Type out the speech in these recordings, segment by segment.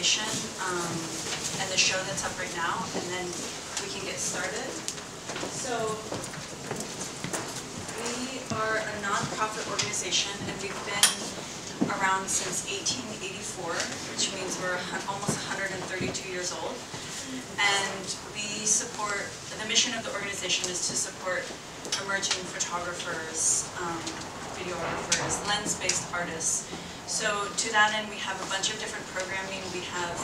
organization um, and the show that's up right now, and then we can get started. So we are a nonprofit organization, and we've been around since 1884, which means we're almost 132 years old. And we support, the mission of the organization is to support emerging photographers, um, videographers, lens-based artists. So to that end, we have a bunch of different programming. We have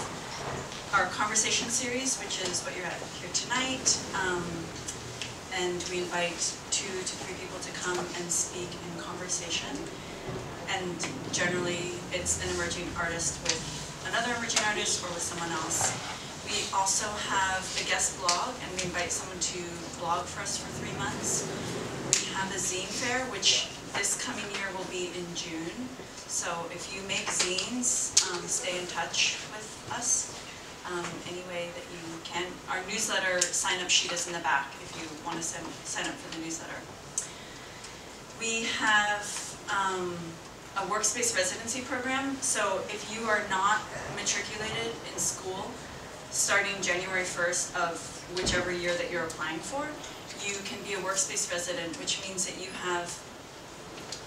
our conversation series, which is what you're at here tonight. Um, and we invite two to three people to come and speak in conversation. And generally, it's an emerging artist with another emerging artist or with someone else. We also have a guest blog, and we invite someone to blog for us for three months. We have a zine fair, which this coming year will be in June. So if you make zines, um, stay in touch with us um, any way that you can. Our newsletter sign-up sheet is in the back if you want to sign, sign up for the newsletter. We have um, a workspace residency program. So if you are not matriculated in school, starting January 1st of whichever year that you're applying for, you can be a workspace resident, which means that you have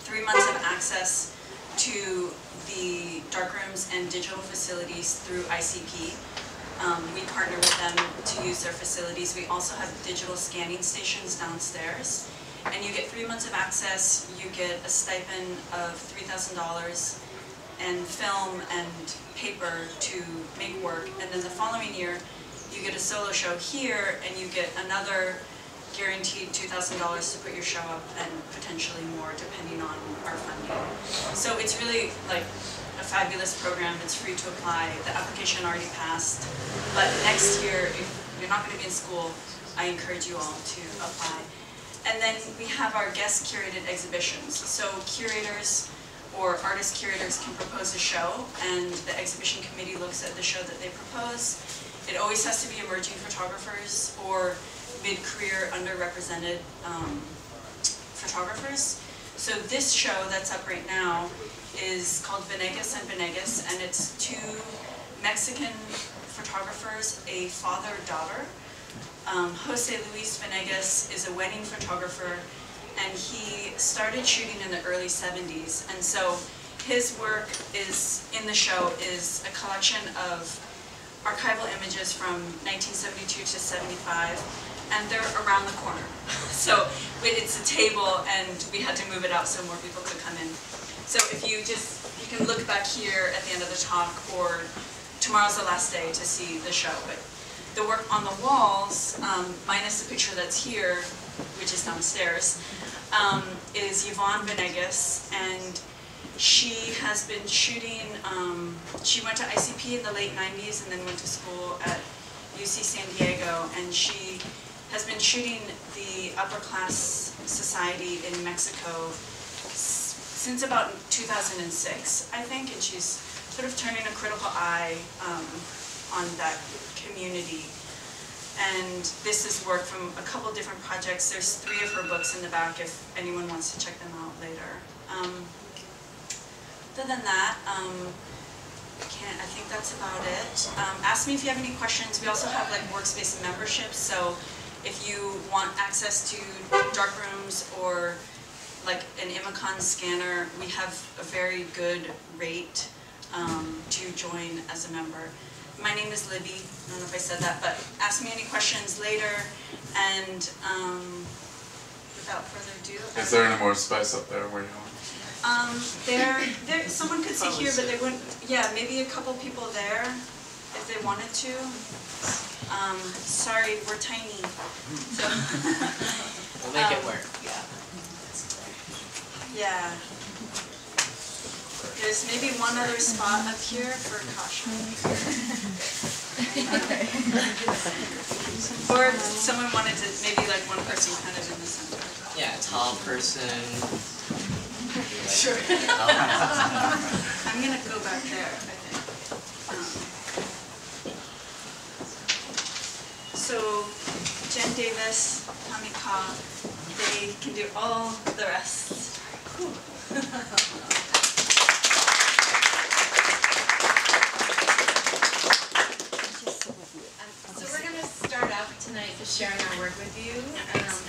three months of access to the darkrooms and digital facilities through ICP. Um, we partner with them to use their facilities. We also have digital scanning stations downstairs. And you get three months of access, you get a stipend of $3,000 and film and paper to make work. And then the following year, you get a solo show here and you get another guaranteed $2,000 to put your show up and potentially more depending on our funding. So it's really like a fabulous program. It's free to apply. The application already passed. But next year, if you're not going to be in school, I encourage you all to apply. And then we have our guest curated exhibitions. So curators or artist curators can propose a show and the exhibition committee looks at the show that they propose. It always has to be emerging photographers or mid-career underrepresented um, photographers. So this show that's up right now is called Venegas and Venegas and it's two Mexican photographers, a father-daughter. Um, Jose Luis Venegas is a wedding photographer and he started shooting in the early 70s. And so his work is, in the show, is a collection of archival images from 1972 to 75, and they're around the corner. So it's a table, and we had to move it out so more people could come in. So if you just, you can look back here at the end of the talk, or tomorrow's the last day to see the show. But the work on the walls, um, minus the picture that's here, which is downstairs, um, is Yvonne Venegas, and she has been shooting, um, she went to ICP in the late 90s and then went to school at UC San Diego, and she has been shooting the upper class society in Mexico since about 2006, I think, and she's sort of turning a critical eye um, on that community. And this is work from a couple different projects. There's three of her books in the back if anyone wants to check them out later. Um, other than that, um, I can't, I think that's about it. Um, ask me if you have any questions. We also have like workspace memberships, so if you want access to dark rooms or like an Imacon scanner, we have a very good rate um, to join as a member. My name is Libby, I don't know if I said that, but ask me any questions later, and um, without further ado. Is there any more space up there where you are? um, there, there, someone could sit here, but they wouldn't, yeah, maybe a couple people there, if they wanted to. Um, sorry, we're tiny, so. We'll make it Um, work. Yeah. Yeah. There's maybe one other spot up here for caution. Or if someone wanted to, maybe like one person kind of in the center. Yeah, tall person. Sure. I'm gonna go back there, So Jen Davis, Tommy Kha, they can do all the rest. so we're going to start out tonight sharing our work with you. Um,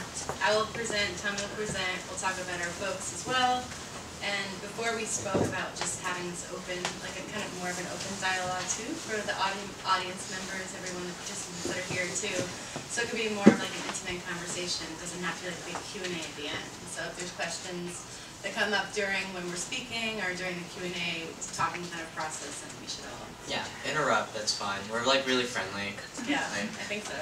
I will present, Tommy will present, we'll talk about our folks as well. And before we spoke about just having this open, like a kind of more of an open dialogue too for the audi- audience members, everyone, the participants that are here too. So it could be more of like an intimate conversation, it doesn't have to be like a big Q and A at the end. So if there's questions that come up during when we're speaking or during the Q and A, talking kind of process and we should all. Yeah, interrupt, that's fine. We're like really friendly. Yeah, Right. I think so.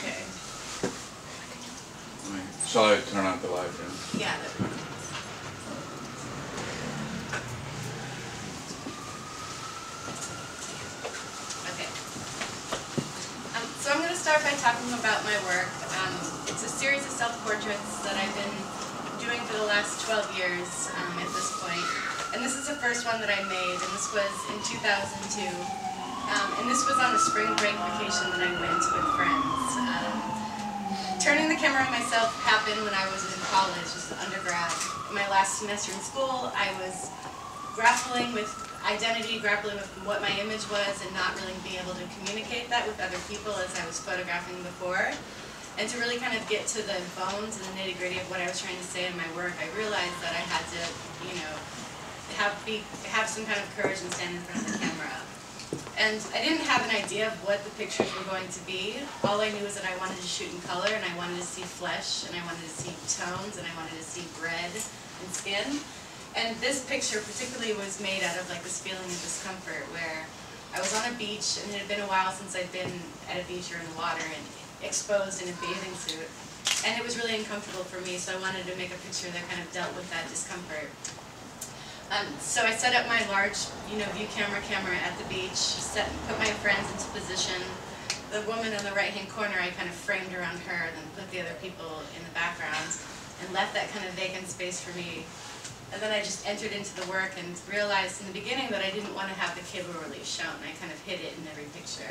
Okay, I mean, Shall I turn on the live room? yeah. Okay. Um, so I'm gonna start by talking about my work. Um, it's a series of self-portraits that I've been doing for the last twelve years, um, at this point. And this is the first one that I made, and this was in two thousand two. Um, and this was on a spring break vacation that I went with friends. Turning the camera on myself happened when I was in college, just undergrad. My last semester in school, I was grappling with identity, grappling with what my image was, and not really being able to communicate that with other people as I was photographing before. And to really kind of get to the bones and the nitty gritty of what I was trying to say in my work, I realized that I had to, you know, have be have some kind of courage and stand in front of the camera. And I didn't have an idea of what the pictures were going to be. All I knew was that I wanted to shoot in color and I wanted to see flesh and I wanted to see tones and I wanted to see red and skin. And this picture particularly was made out of like this feeling of discomfort where I was on a beach and it had been a while since I'd been at a beach or in the water and exposed in a bathing suit. And it was really uncomfortable for me, so I wanted to make a picture that kind of dealt with that discomfort. Um, so I set up my large, you know, view camera camera at the beach, set, put my friends into position. The woman in the right-hand corner, I kind of framed around her, and then put the other people in the background, and left that kind of vacant space for me. And then I just entered into the work and realized in the beginning that I didn't want to have the cable relief shown. I kind of hid it in every picture.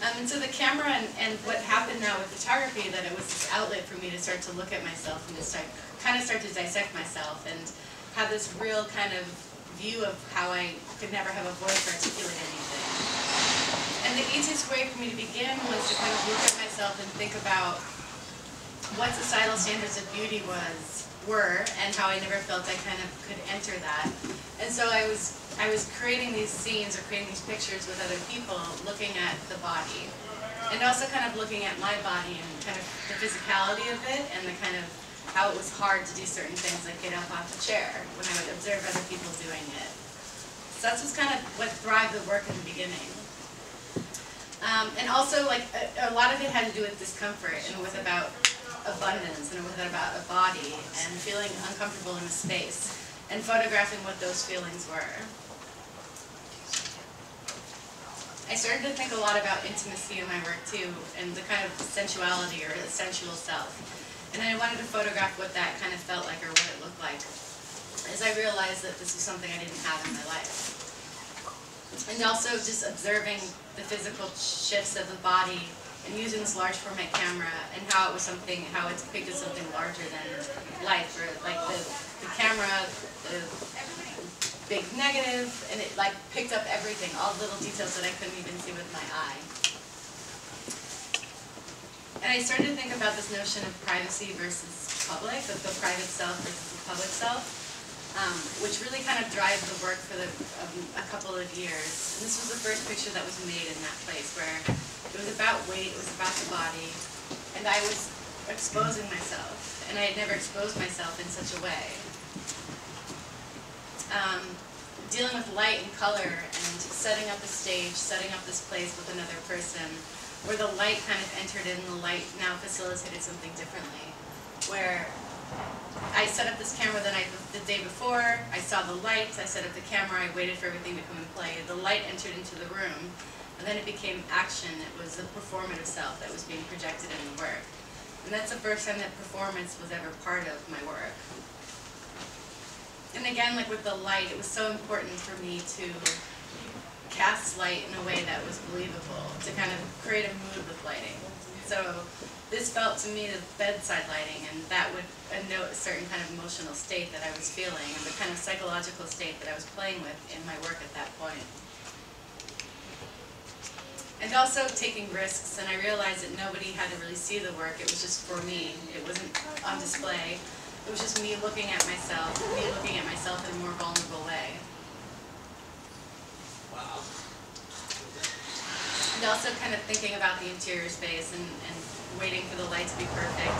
Um, and so the camera and, and what happened now with photography, that it was this outlet for me to start to look at myself and to start, kind of start to dissect myself and have this real kind of view of how I could never have a voice articulate anything. And the easiest way for me to begin was to kind of look at myself and think about what societal standards of beauty was, were, and how I never felt I kind of could enter that. And so I was, I was creating these scenes or creating these pictures with other people, looking at the body. And also kind of looking at my body and kind of the physicality of it and the kind of how it was hard to do certain things like get up off the chair when I would observe other people doing it. So that's just kind of what thrived the work in the beginning. Um, and also, like, a, a lot of it had to do with discomfort and with about abundance and with about a body and feeling uncomfortable in a space and photographing what those feelings were. I started to think a lot about intimacy in my work too and the kind of sensuality or the sensual self. And I wanted to photograph what that kind of felt like or what it looked like as I realized that this was something I didn't have in my life. And also just observing the physical shifts of the body and using this large format camera and how it was something, how it depicted something larger than life, or like the, the camera, the big negative, and it like picked up everything, all the little details that I couldn't even see with my eye. And I started to think about this notion of privacy versus public, of the private self versus the public self, um, which really kind of drives the work for the, um, a couple of years. And this was the first picture that was made in that place where it was about weight, it was about the body, and I was exposing myself, and I had never exposed myself in such a way. Um, dealing with light and color and setting up a stage, setting up this place with another person, where the light kind of entered in, the light now facilitated something differently. Where I set up this camera the night, the day before, I saw the lights, I set up the camera, I waited for everything to come and play. The light entered into the room, and then it became action. It was the performative self that was being projected in the work. And that's the first time that performance was ever part of my work. And again, like with the light, it was so important for me to cast light in a way that was believable, to kind of create a mood with lighting. So this felt to me the bedside lighting, and that would note a certain kind of emotional state that I was feeling, and the kind of psychological state that I was playing with in my work at that point. and also taking risks, and I realized that nobody had to really see the work, it was just for me, it wasn't on display. It was just me looking at myself, me looking at myself in a more vulnerable way. And also kind of thinking about the interior space and, and waiting for the light to be perfect,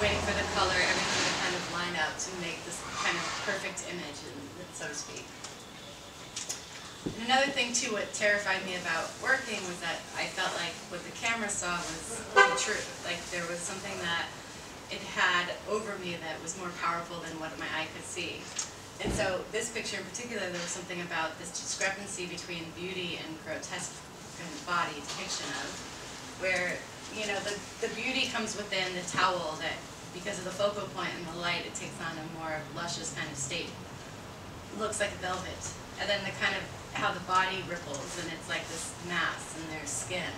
waiting for the color, everything to kind of line up to make this kind of perfect image, so to speak. And another thing too, what terrified me about working was that I felt like what the camera saw was the truth. Like there was something that it had over me that was more powerful than what my eye could see. And so this picture in particular, there was something about this discrepancy between beauty and grotesque of body depiction of, where, you know, the, the beauty comes within the towel that, because of the focal point and the light, it takes on a more luscious kind of state. Looks like velvet. And then the kind of, how the body ripples and it's like this mass and there's skin.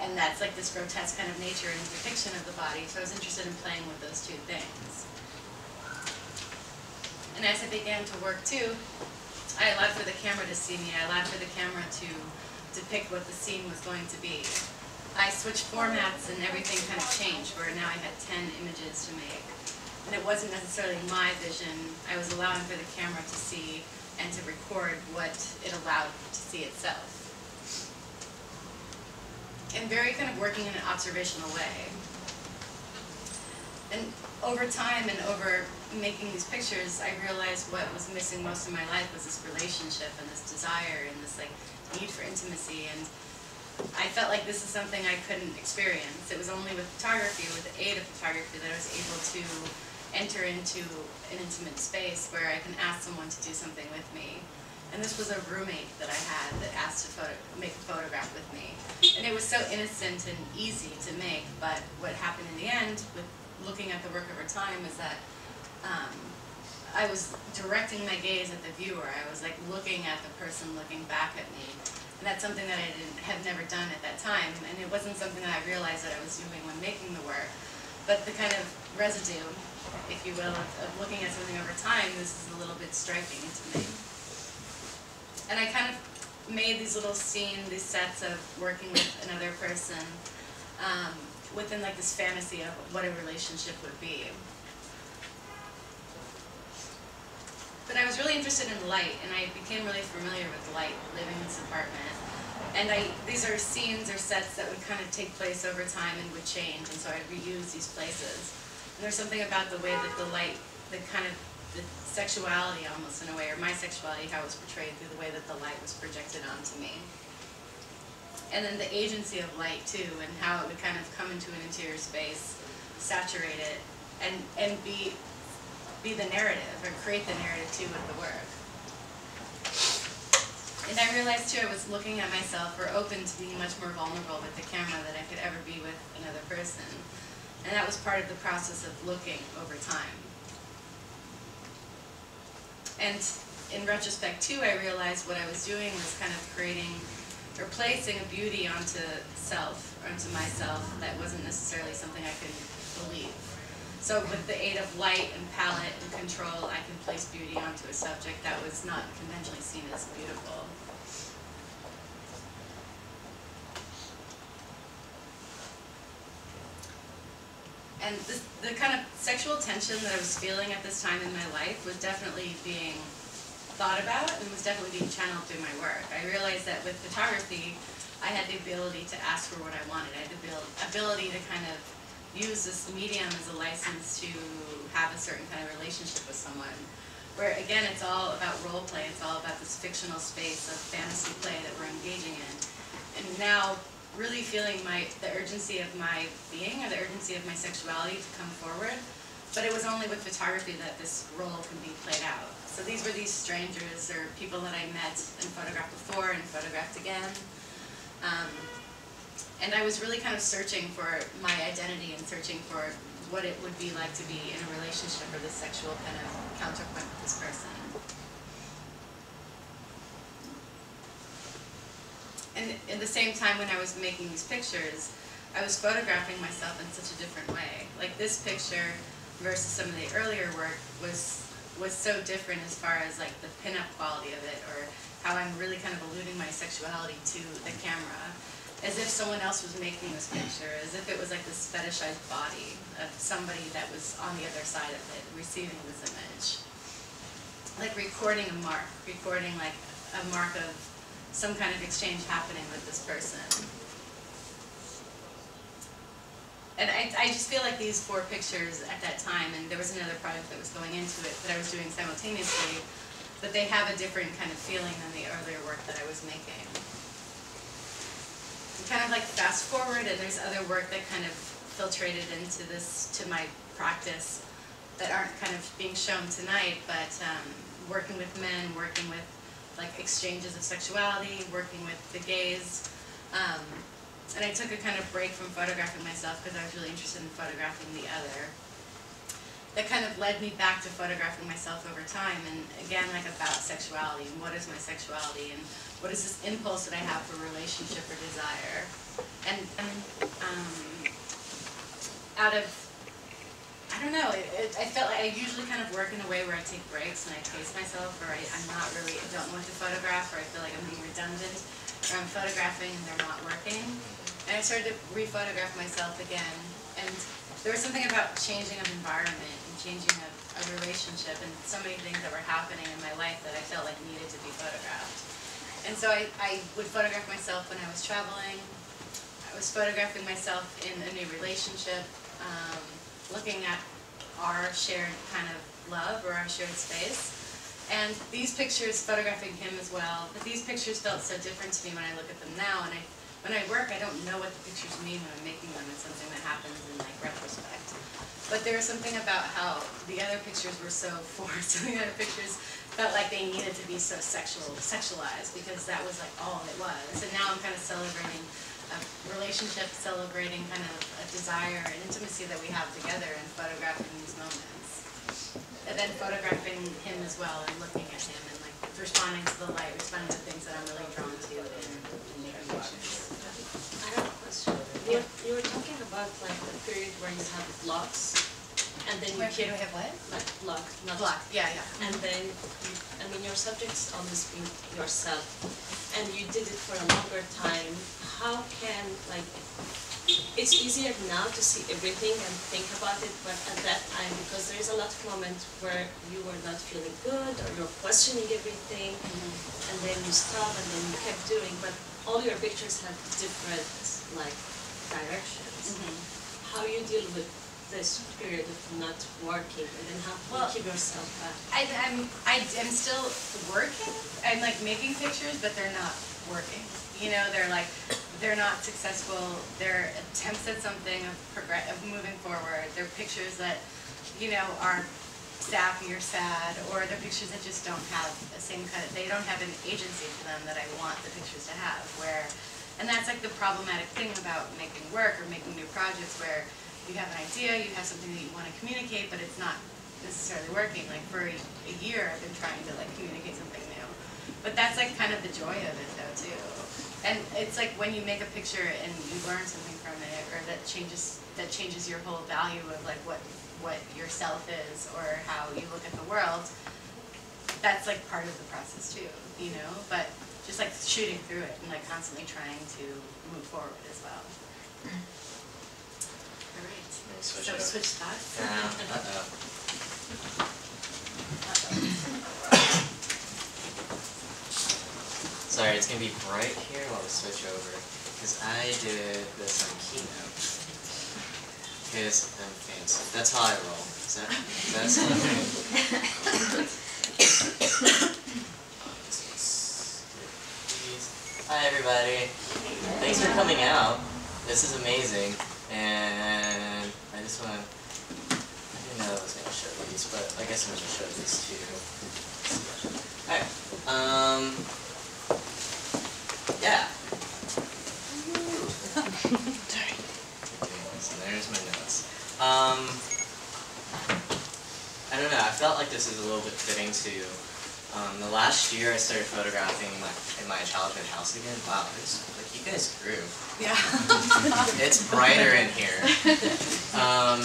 And that's like this grotesque kind of nature and depiction of the body, so I was interested in playing with those two things. And as I began to work too, I allowed for the camera to see me, I allowed for the camera to depict what the scene was going to be. I switched formats and everything kind of changed, where now I had ten images to make. And it wasn't necessarily my vision, I was allowing for the camera to see and to record what it allowed to see itself. And very kind of working in an observational way. And over time and over making these pictures, I realized what was missing most in my life was this relationship and this desire and this like need for intimacy and I felt like this is something I couldn't experience. It was only with photography, with the aid of photography, that I was able to enter into an intimate space where I can ask someone to do something with me. And this was a roommate that I had that asked to photo, make a photograph with me. And it was so innocent and easy to make, but what happened in the end with looking at the work over time is that um, I was directing my gaze at the viewer. I was like looking at the person looking back at me. And that's something that I didn't, had never done at that time. And it wasn't something that I realized that I was doing when making the work. But the kind of residue, if you will, of, of looking at something over time, this is a little bit striking to me. And I kind of made these little scenes, these sets of working with another person um, within like this fantasy of what a relationship would be. But I was really interested in light, and I became really familiar with light living in this apartment. And I, these are scenes or sets that would kind of take place over time and would change, and so I'd reuse these places. And there's something about the way that the light, the kind of the sexuality almost in a way, or my sexuality, how it was portrayed through the way that the light was projected onto me. And then the agency of light too, and how it would kind of come into an interior space, saturate it, and, and be be the narrative or create the narrative too with the work. And I realized too I was looking at myself or open to being much more vulnerable with the camera than I could ever be with another person. And that was part of the process of looking over time. And in retrospect too, I realized what I was doing was kind of creating or placing a beauty onto self, onto myself that wasn't necessarily something I could believe. So with the aid of light and palette and control, I can place beauty onto a subject that was not conventionally seen as beautiful. And the kind of sexual tension that I was feeling at this time in my life was definitely being thought about and was definitely being channeled through my work. I realized that with photography, I had the ability to ask for what I wanted. I had the ability to kind of use this medium as a license to have a certain kind of relationship with someone. Where again, it's all about role play. It's all about this fictional space of fantasy play that we're engaging in. And now, really feeling my the urgency of my being or the urgency of my sexuality to come forward. But it was only with photography that this role can be played out. So these were these strangers or people that I met and photographed before and photographed again. Um, and I was really kind of searching for my identity and searching for what it would be like to be in a relationship or this sexual kind of counterpoint with this person. And at the same time when I was making these pictures, I was photographing myself in such a different way. Like this picture versus some of the earlier work was was so different as far as like the pinup quality of it or how I'm really kind of alluding my sexuality to the camera. as if someone else was making this picture, as if it was like this fetishized body of somebody that was on the other side of it, receiving this image. Like recording a mark, recording like a mark of some kind of exchange happening with this person. And I, I just feel like these four pictures at that time, and there was another project that was going into it that I was doing simultaneously, but they have a different kind of feeling than the earlier work that I was making. Kind of like fast forward, and there's other work that kind of filtrated into this, to my practice, that aren't kind of being shown tonight, but um, working with men, working with like exchanges of sexuality, working with the gays. Um, and I took a kind of break from photographing myself because I was really interested in photographing the other. That kind of led me back to photographing myself over time, and again, like about sexuality, and what is my sexuality, and what is this impulse that I have for relationship or desire. And, and um, out of, I don't know, it, it, I felt like I usually kind of work in a way where I take breaks and I pace myself, or I, I'm not really, I don't want to photograph, or I feel like I'm being redundant, or I'm photographing and they're not working. And I started to re-photograph myself again, and there was something about changing of environment and changing of a relationship and so many things that were happening in my life that I felt like needed to be photographed. And so I, I would photograph myself when I was traveling. I was photographing myself in a new relationship, um, looking at our shared kind of love or our shared space. And these pictures, photographing him as well, but these pictures felt so different to me when I look at them now. And I, when I work, I don't know what the pictures mean when I'm making them. It's something that happens in like retrospect. But there was something about how the other pictures were so forced, the other pictures felt like they needed to be so sexual, sexualized, because that was like all it was. And now I'm kind of celebrating a relationship, celebrating kind of a desire and intimacy that we have together and photographing these moments. And then photographing him as well and looking at him responding to the light, responding to things that I'm really drawn to in, in their pictures. I have a question. You were, you were talking about like the period where you have blocks, and then you Wait, keep we have what? like block, not Block, yeah, yeah. And then, you, I mean, your subject's always been yourself, and you did it for a longer time. How can like, it's easier now to see everything and think about it, but at that time, because there is a lot of moments where you were not feeling good or you're questioning everything, mm-hmm. and then you stop and then you kept doing, but all your pictures have different like directions. Mm-hmm. How you deal with this period of not working, and then how Well, you keep yourself back? I, I'm, I, am still working, I'm like making pictures, but they're not working. You know, they're like, they're not successful, they're attempts at something of progress, of moving forward. They're pictures that, you know, are sappy or sad, or they're pictures that just don't have the same kind of, they don't have an agency to them that I want the pictures to have, where, and that's like the problematic thing about making work or making new projects, where you have an idea, you have something that you want to communicate, but it's not necessarily working. Like for a, a year, I've been trying to like communicate something new. But that's like kind of the joy of it though too. And it's like when you make a picture and you learn something from it, or that changes that changes your whole value of like what what yourself is or how you look at the world. That's like part of the process too, you know. But just like shooting through it and like constantly trying to move forward as well. Mm-hmm. Right. Switch so over. switch spots. Yeah, uh-oh. Sorry, it's gonna be bright here while we switch over, because I did this on Keynote. Because I'm fancy. That's how I roll. Is that, is that something? Hi, everybody. Thanks for coming out. This is amazing, and I just want to. I didn't know I was gonna show these, but I guess I'm gonna show these too. Alright. Um. Yeah. Sorry. So there's my notes. Um. I don't know. I felt like this is a little bit fitting to. Um, the last year I started photographing my, in my childhood house again. Wow, it's, like you guys grew. Yeah. It's brighter in here. Um,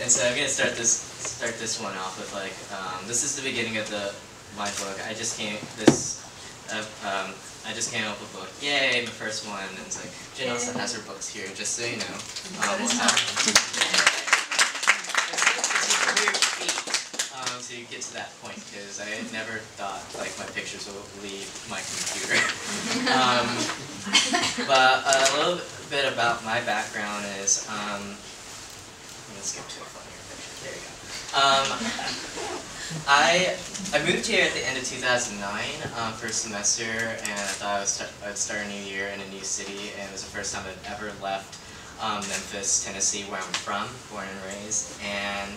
and so I'm gonna start this start this one off with like um, this is the beginning of the my book. I just came this uh, um, I just came up with a book. Yay, the first one. And it's like, Jen also has her books here, just so you know. Um, we'll have- It's a weird feat um, to get to that point because I never thought like my pictures would leave my computer. um, but a little bit about my background is um, let's skip to a funnier picture. There you go. Um, I I moved here at the end of 2009 um, for a semester, and I thought I, was I'd start a new year in a new city, and it was the first time I'd ever left um, Memphis, Tennessee, where I'm from, born and raised. And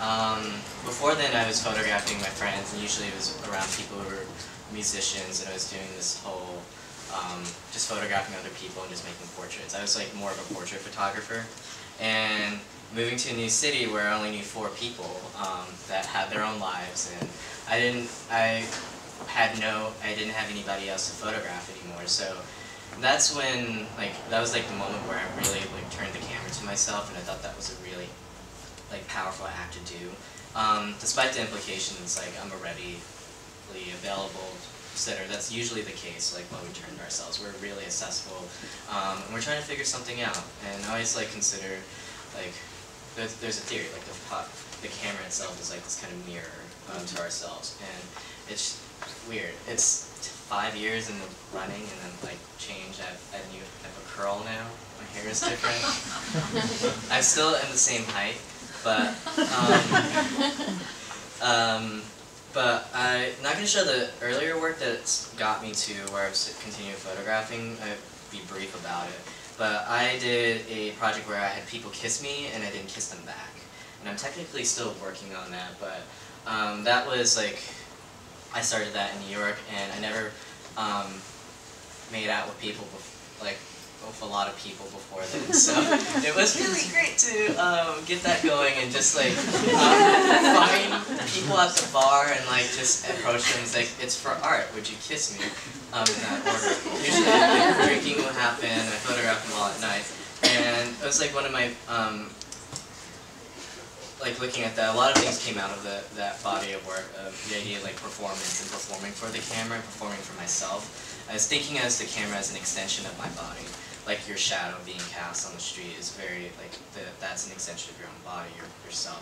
um, before then, I was photographing my friends, and usually it was around people who were musicians, and I was doing this whole um, just photographing other people and just making portraits. I was like more of a portrait photographer, and moving to a new city where I only knew four people um, that had their own lives, and I didn't, I had no, I didn't have anybody else to photograph anymore. So that's when, like, that was like the moment where I really like turned the camera to myself, and I thought that was a really like powerful act to do. Um, despite the implications, like I'm a readily available sitter. That's usually the case. Like when we turn to ourselves, we're really accessible, um, and we're trying to figure something out. And I always like consider like there's, there's a theory like the the camera itself is like this kind of mirror um, to ourselves, and it's weird. It's five years in the running, and then like change. I've I have, I have a curl now. My hair is different. I'm still in the same height, but um, um, but I'm not going to show the earlier work that's got me to where I was continuing photographing. I'd be brief about it. But I did a project where I had people kiss me and I didn't kiss them back. And I'm technically still working on that, but um, that was like, I started that in New York and I never um, made out with people, like with a lot of people before then. So it was really great to um, get that going and just like um, find people at the bar and like just approach them. It's like it's for art. Would you kiss me? Um, in that order. Usually like, drinking will happen. I photograph them all at night, and it was like one of my um, like looking at that. A lot of things came out of the, that body of work of the idea of like performance and performing for the camera, and performing for myself. I was thinking as the camera as an extension of my body like your shadow being cast on the street is very like the, that's an extension of your own body, your, yourself.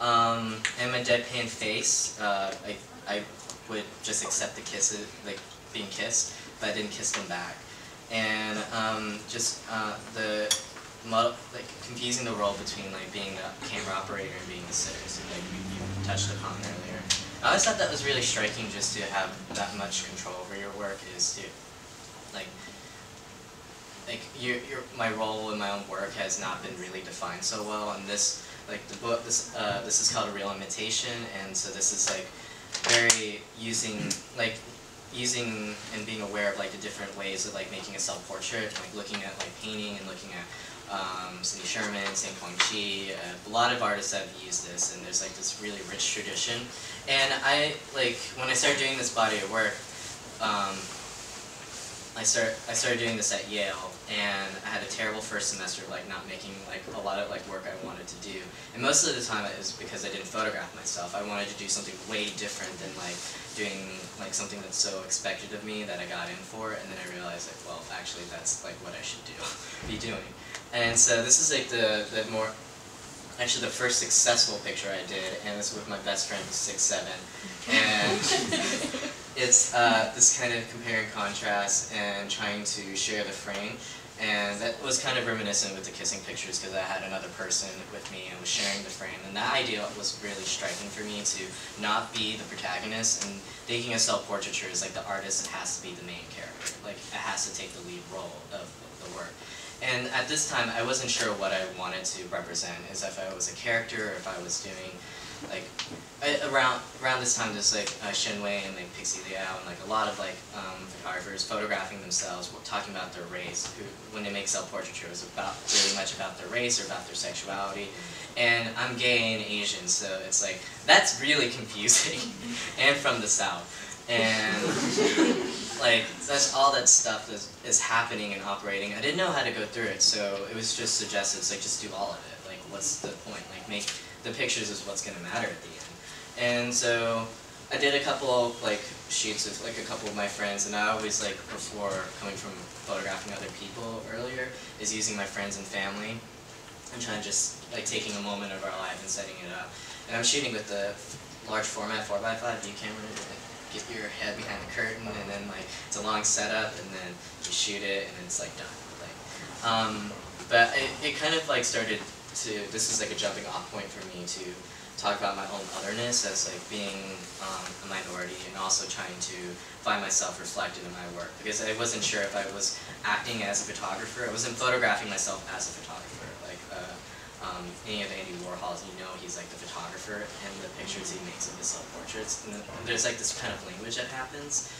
Um, and my deadpan face, uh, I I would just accept the kisses, like being kissed, but I didn't kiss them back. And um, just uh, the like confusing the role between like being a camera operator and being a sitter, so like you, you touched upon earlier. I always thought that was really striking, just to have that much control over your work, is to like like your, your my role in my own work has not been really defined so well and this like the book this uh, this is called a real imitation and so this is like very using like using and being aware of like the different ways of like making a self-portrait like looking at like painting and looking at um, Cindy Sherman, Tseng Kwong Chi, uh, a lot of artists have used this and there's like this really rich tradition and I like when I started doing this body of work um, I start I started doing this at Yale, and I had a terrible first semester of like not making like a lot of like work I wanted to do. And most of the time it was because I didn't photograph myself. I wanted to do something way different than like doing like something that's so expected of me that I got in for. And then I realized like, well, actually that's like what I should do, be doing. And so this is like the the more actually the first successful picture I did, and it's with my best friend who's six seven, and it's uh, this kind of compare and contrast and trying to share the frame. And that was kind of reminiscent with the kissing pictures because I had another person with me and was sharing the frame. And that idea was really striking for me to not be the protagonist and thinking of self-portraiture is like the artist, has to be the main character. Like it has to take the lead role of the work. And at this time, I wasn't sure what I wanted to represent, as if I was a character or if I was doing like around around this time there's like uh, Shen Wei and like Pixy Liao and like a lot of like um, photographers photographing themselves talking about their race who when they make self-portraiture it's about really much about their race or about their sexuality. And I'm gay and Asian so it's like that's really confusing and from the south. And like that's all that stuff is, is happening and operating. I didn't know how to go through it so it was just suggested it's like just do all of it. Like what's the point? Like make the pictures is what's going to matter at the end. And so I did a couple like shoots with like a couple of my friends, and I always like before coming from photographing other people earlier is using my friends and family and trying to just like taking a moment of our life and setting it up. And I'm shooting with the large format 4x5 view camera. Get your head behind the curtain, and then like it's a long setup, and then you shoot it, and it's like done. Like, um, but it, it kind of like started to. This is like a jumping off point for me to talk about my own otherness as like being um, a minority, and also trying to find myself reflected in my work because I wasn't sure if I was acting as a photographer. I wasn't photographing myself as a photographer. Like uh, um, any of Andy Warhol's, you know he's like the photographer and the pictures he makes of his self-portraits. And then there's like this kind of language that happens.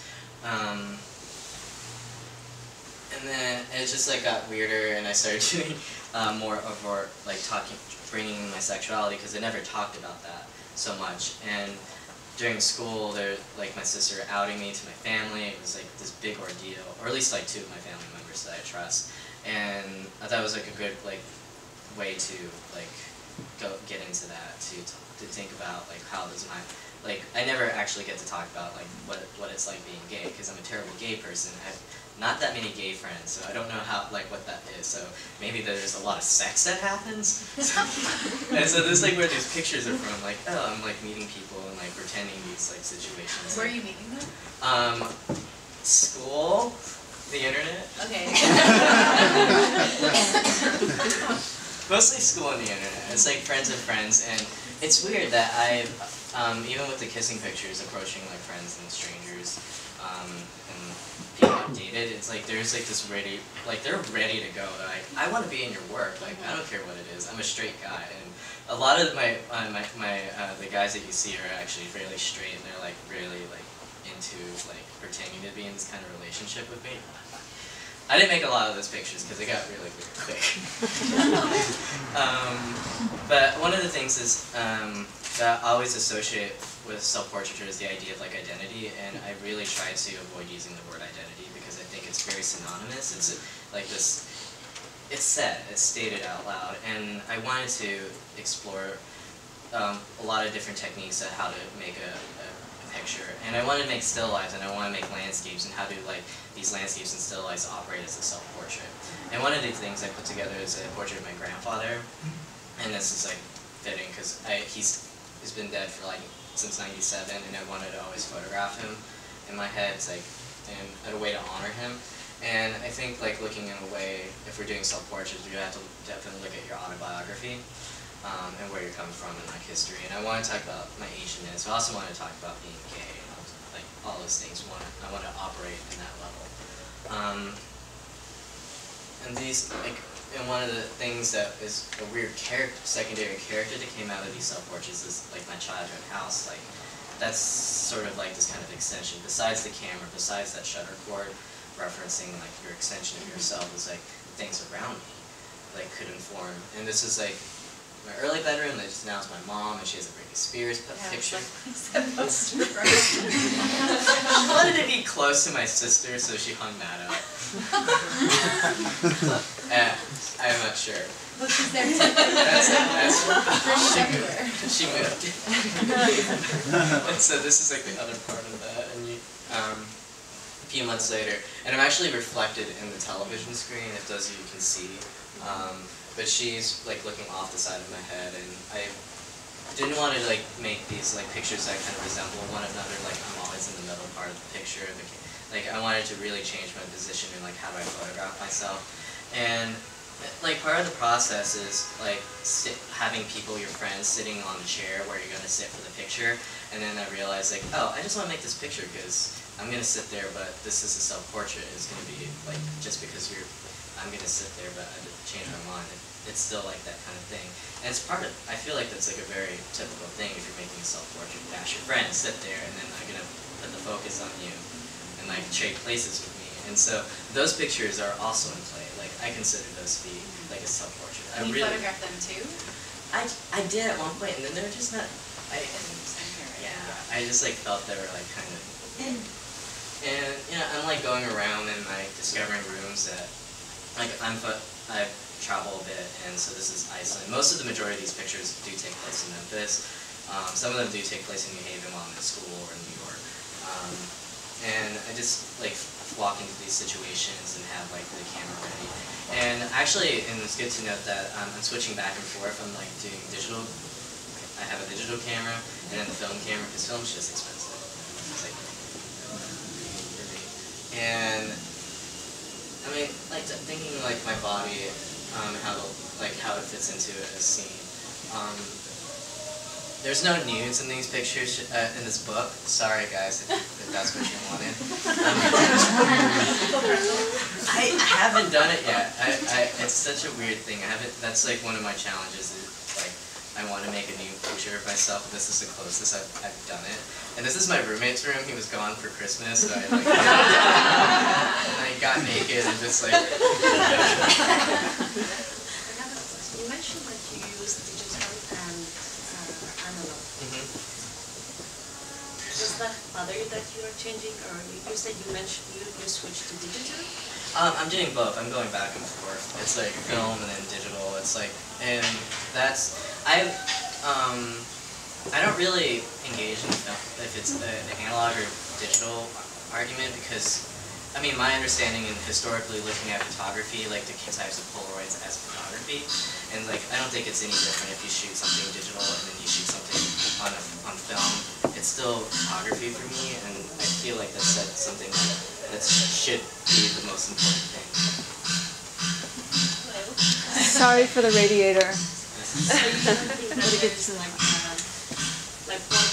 Um, and then it just like got weirder and I started doing um, more of like talking, bringing in my sexuality because I never talked about that so much. And during school, there like my sister outing me to my family. It was like this big ordeal, or at least like two of my family members that I trust. And I thought it was like a good like way to like go get into that to to think about like how does my like I never actually get to talk about like what what it's like being gay because I'm a terrible gay person. I have not that many gay friends, so I don't know how like what that is. So maybe there's a lot of sex that happens. and so this is like where these pictures are from. Like oh, I'm like meeting people and like pretending these like situations. Where are you meeting them? Um, school, the internet. Okay. Mostly school and the internet. It's like friends of friends, and it's weird that I, um, even with the kissing pictures, approaching like friends and strangers, um, updated, it's like there's like this ready, like they're ready to go. Like I want to be in your work. Like I don't care what it is. I'm a straight guy, and a lot of my uh, my my uh, the guys that you see are actually really straight, and they're like really like into like pretending to be in this kind of relationship with me. I didn't make a lot of those pictures because they got really weird quick. um, but one of the things is um, that I always associate with self-portraiture is the idea of like identity, and I really try to avoid using the word identity because I think it's very synonymous. It's like this. It's said, it's stated out loud, and I wanted to explore um, a lot of different techniques of how to make a, a picture. And I want to make still lifes and I want to make landscapes and how do like these landscapes and still lifes operate as a self-portrait. And one of the things I put together is a portrait of my grandfather. And this is like fitting because he's he's been dead for like since 97 and I wanted to always photograph him in my head. It's like and a way to honor him. And I think like looking in a way, if we're doing self-portraits, we have to definitely look at your autobiography um, and where you're coming from in like history. And I want to talk about my Asianness. I also want to talk about being gay, and like all those things. Want I want to operate in that level. Um, and these like and one of the things that is a weird character, secondary character that came out of these self-portraits is like my childhood house. Like that's sort of like this kind of extension. Besides the camera, besides that shutter cord referencing like your extension of yourself is like things around me like could inform. And this is like my early bedroom, that just now is my mom, and she has a Britney Spears picture. she wanted to be close to my sister, so she hung that up. uh, I'm not sure. Well, she's there too. That's. That's, she everywhere. moved. She moved. and so this is like the other part of that, and you, um, a few months later, and I'm actually reflected in the television screen, if those of you can see. Um, but she's like looking off the side of my head, and I didn't want to like make these like pictures that kind of resemble one another. Like I'm always in the middle part of the picture. Like I wanted to really change my position and like how do I photograph myself, and like part of the process is like sit, having people, your friends, sitting on the chair where you're gonna sit for the picture, and then I realized like, oh, I just want to make this picture because I'm gonna sit there, but this is a self-portrait. It's gonna be like just because you're, I'm gonna sit there, but I change my mind. It, it's still like that kind of thing, and it's part of. I feel like that's like a very typical thing if you're making a self-portrait. Ask your friends, sit there, and then I'm gonna put the focus on you, and like trade places with me. And so those pictures are also in play. Like I consider those to be like a self-portrait. I Can you really, photograph them too? I, I did at one point, and then they're just not. I, Same yeah, I just like felt they were like kind of. And you know, I'm like going around and like discovering rooms that, like I'm pho- I travel a bit, and so this is Iceland. Most of the majority of these pictures do take place in Memphis, Um, some of them do take place in New Haven while I'm in school or in New York. Um, and I just like walk into these situations and have like the camera ready. And actually, and it's good to note that um, I'm switching back and forth. I'm like doing digital. I have a digital camera and then the film camera because film's just expensive. It's like. And I mean, like thinking like my body, um, how like how it fits into a scene. Um, there's no nudes in these pictures uh, in this book. Sorry, guys, if, if that's what you wanted. I, haven't done it yet. I, I, it's such a weird thing. I haven't. That's like one of my challenges. Is like I want to make a new picture of myself. This is the closest I've, I've done it. And this is my roommate's room. He was gone for Christmas, so I like. I got naked and just like. You mentioned that you use digital and uh, analog. Mhm. Does that bother you that you are changing, or you, you said you mentioned you, you switched to digital? Um, I'm doing both. I'm going back and forth. It's like film and then digital. It's like, and that's I, um, I don't really engage in film if it's the analog or digital argument because, I mean, my understanding and historically looking at photography, like the types of Polaroids as photography, and like I don't think it's any different if you shoot something digital and then you shoot something on a, on film. It's still photography for me, and I feel like that's that's something that, that should be the most important thing. Sorry for the radiator. So you don't think that there's like, uh, like one,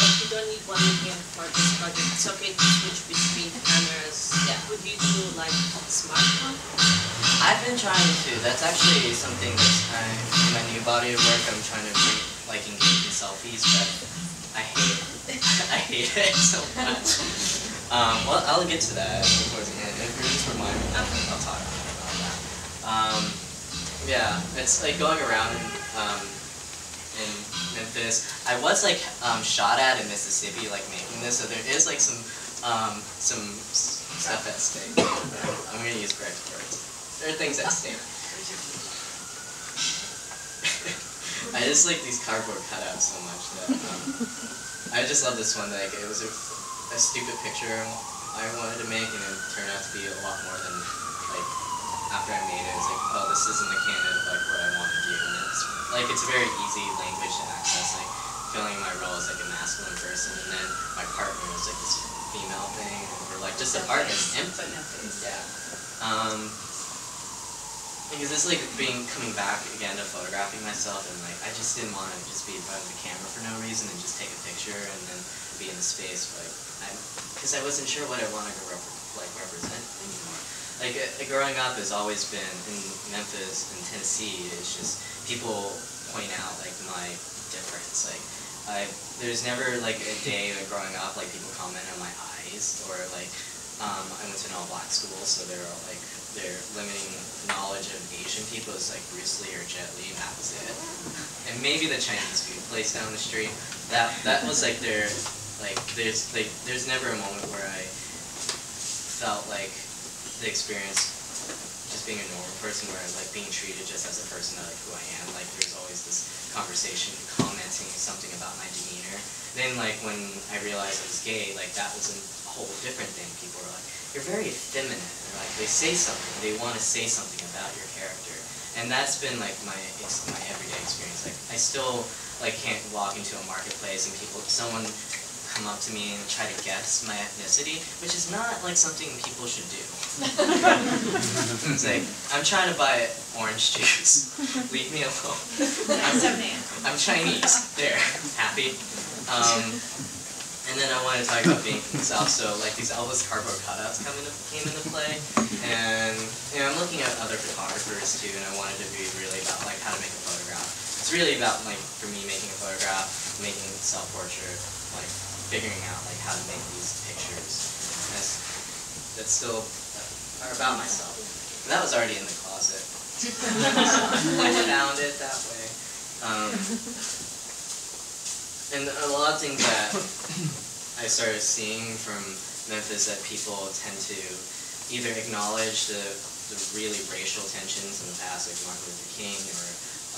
like you don't need one medium for this project, it's okay to switch between cameras? Yeah. Would you do like smartphone? I've been trying to. That's actually something that's I, in my new body of work. I'm trying to bring, like engage in selfies, but I hate it. I hate it so much. Um, well, I'll get to that towards the end. If you just remind me, I'll, I'll talk about that. Um, yeah, it's like going around in, um, in Memphis. I was like um, shot at in Mississippi, like making this, so there is like some um, some stuff at stake. I'm gonna use correct words. There are things at stake. I just like these cardboard cutouts so much that um, I just love this one. Like it was a, a stupid picture I wanted to make, and it turned out to be a lot more than like after I made it. It's like, oh, this isn't the canon of like what I want to do, and it's like it's a very easy language to access. Like filling my role as like a masculine person, and then my partner is like this female thing, or like just art is empty. Yeah. Um, because it's like being coming back again to photographing myself, and like I just didn't want to just be in front of the camera for no reason and just take a picture and then be in the space. Like I, because I wasn't sure what I wanted to rep- like represent anymore. Like uh, growing up has always been in Memphis and Tennessee. It's just people point out like my difference. Like I, there's never like a day like growing up like people comment on my eyes or like um, I went to an all black school, so they're all, like their limiting knowledge of Asian people is like Bruce Lee or Jet Li, and that was it. And maybe the Chinese food place down the street. That that was like their like there's like there's never a moment where I felt like the experience just being a normal person where I'm like being treated just as a person like who I am. Like there's always this conversation commenting something about my demeanor. Then like when I realized I was gay, like that was a whole different thing. People are like, You're very effeminate and like they say something, they want to say something about your character. And that's been like my ex- my everyday experience. Like I still like can't walk into a marketplace and people someone come up to me and try to guess my ethnicity, which is not like something people should do. it's like, I'm trying to buy orange juice. Leave me alone. I'm, I'm Chinese. There. Happy. Um, and then I want to talk about being so like these Elvis cardboard cutouts into, came into play. And you know, I'm looking at other photographers too, and I wanted to be really about like how to make a photograph. It's really about like for me making a photograph, making self-portrait, like figuring out like how to make these pictures. That's, that's still uh, are about myself. That was already in the closet. I found it that way. Um, and a lot of things that I started seeing from Memphis that people tend to either acknowledge the, the really racial tensions in the past, like Martin Luther King or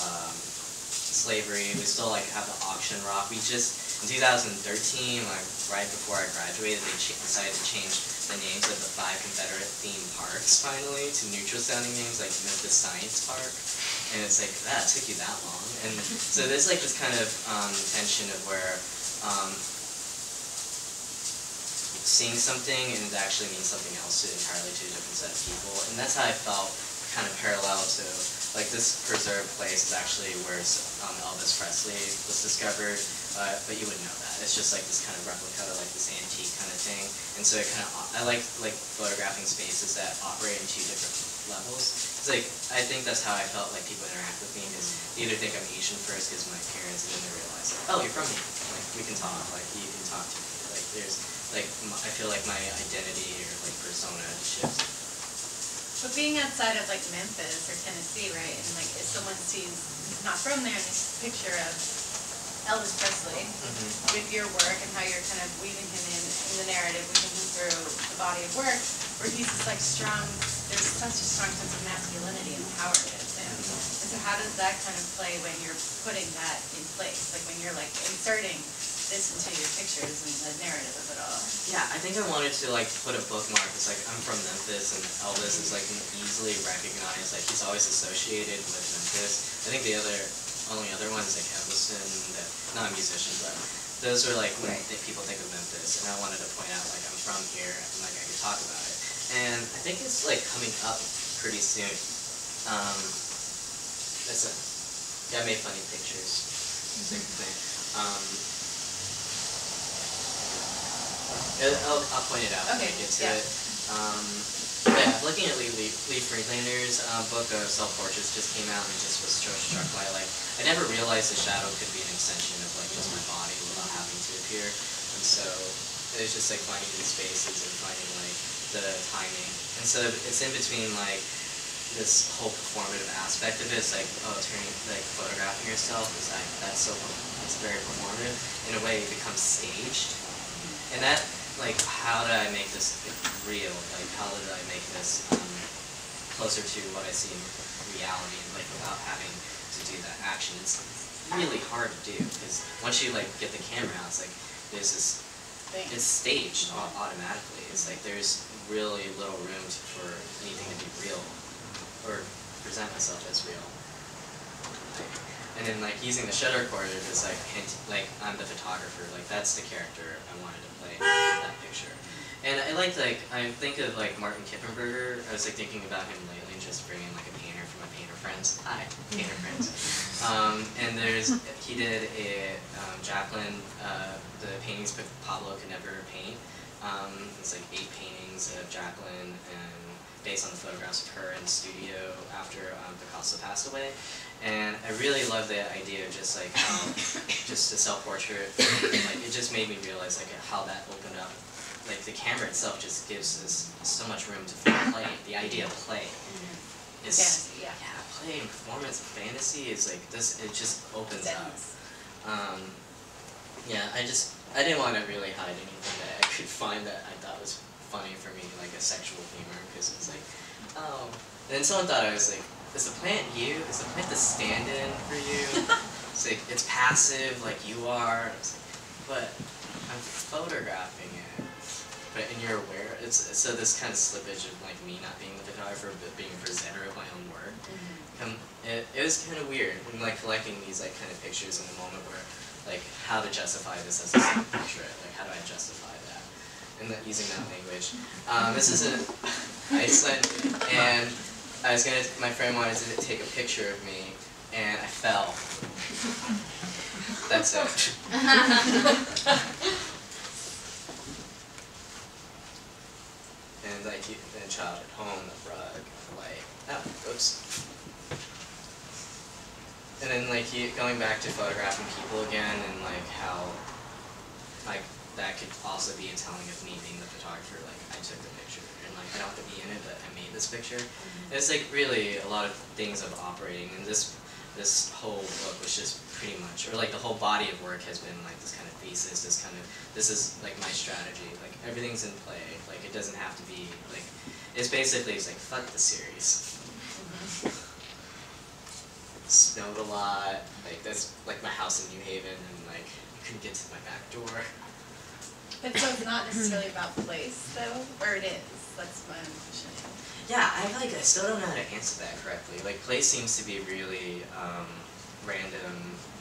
um, slavery. We still like have the auction rock. We just in 2013, like right before I graduated, they decided to change the names of the five Confederate themed parks finally to neutral sounding names like Memphis Science Park. And it's like that took you that long. And so there's like this kind of um, tension of where um, seeing something and it actually means something else to entirely to a different set of people. And that's how I felt kind of parallel to like this preserved place is actually where um, Elvis Presley was discovered, uh, but you wouldn't know that. It's just like this kind of replica, like this antique kind of thing. And so it kind of I like like photographing spaces that operate in two different levels. It's like I think that's how I felt like people interact with me is they either think I'm Asian first because my parents, and then they realize like, oh, you're from here. Like we can talk. Like you can talk to me. Like there's like I feel like my identity or like persona shifts. But being outside of like Memphis or Tennessee, right, and like if someone sees, not from there, and a picture of Elvis Presley Mm-hmm. with your work and how you're kind of weaving him in, in the narrative, weaving him through the body of work, where he's this like strong, there's such a strong sense of masculinity and power. And so how does that kind of play when you're putting that in place? Like when you're like inserting this into your pictures and the narrative of it all? Yeah, I think I wanted to like put a bookmark. It's like I'm from Memphis, and Elvis is like easily recognized. Like he's always associated with Memphis. I think the other only other ones like Evanston, that not a musician, but those are like when Right. people think of Memphis. And I wanted to point out like I'm from here, and like I can talk about it. And I think it's like coming up pretty soon. Um, that's a yeah, I made funny pictures. Same thing. Um, I'll, I'll- point it out when we get to yeah. it. Um, yeah, looking at Lee, Lee, Lee Friedlander's um, book of self-portraits just came out and just was struck by like, I never realized the shadow could be an extension of like just my body without having to appear. And so it was just like finding these spaces and finding like the timing. And so it's in between like this whole performative aspect of it. It's like, oh, turning, like photographing yourself is like, that's so, it's very performative. In a way, it becomes staged. And that, like, how did I make this real? Like, how did I make this um, closer to what I see in reality, like, without having to do that action? It's really hard to do because once you like get the camera out, it's like there's this Thing. it's staged automatically. It's like there's really little room to- for anything to be real or present myself as real. Like, and then like using the shutter recorder is like hint like I'm the photographer. Like that's the character I wanted to play in that picture. And I like like I think of like Martin Kippenberger. I was like thinking about him lately, and just bringing like a painter from my painter friends. Hi, painter friends. Um, and there's he did a um, Jacqueline uh, the paintings Pablo could never paint. Um, it's like eight paintings of Jacqueline and based on the photographs of her in the studio after um, Picasso passed away. And I really love the idea of just like how just a self-portrait, like it just made me realize like how that opened up. Like the camera itself just gives us so much room to play. The idea of play is Fantasy, yeah. yeah, play and performance and fantasy is like this. It just opens up. Um, yeah, I just I didn't want to really hide anything that I could find that I thought was funny for me, like a sexual humor, because it's like, oh. And then someone thought I was like, is the plant you? Is the plant the stand-in for you? it's like it's passive, like you are. It's like, but I'm photographing it. But and you're aware. It's so this kind of slippage of like me not being the photographer, but being a presenter of my own work. Um, it, it was kind of weird when like collecting these like kind of pictures in the moment where like how to justify this as a portrait like how do I justify and that using that language. Um, this is in Iceland and I was gonna my friend wanted to take a picture of me and I fell. That's it. And like you, and child at home the rug like oh oops. And then like you, going back to photographing people again and like how like that could also be a telling of me being the photographer like I took the picture and like I don't have to be in it but I made this picture mm-hmm. it's like really a lot of things of operating and this this whole book was just pretty much or like the whole body of work has been like this kind of thesis this kind of this is like my strategy like everything's in play like it doesn't have to be like it's basically it's like fuck the series mm-hmm. snowed a lot. Like that's like my house in New Haven, and like you couldn't get to my back door. But so it's not necessarily about place though, or it is, that's my question. Yeah, I feel like I still don't know how to answer that correctly. Like place seems to be really um, random,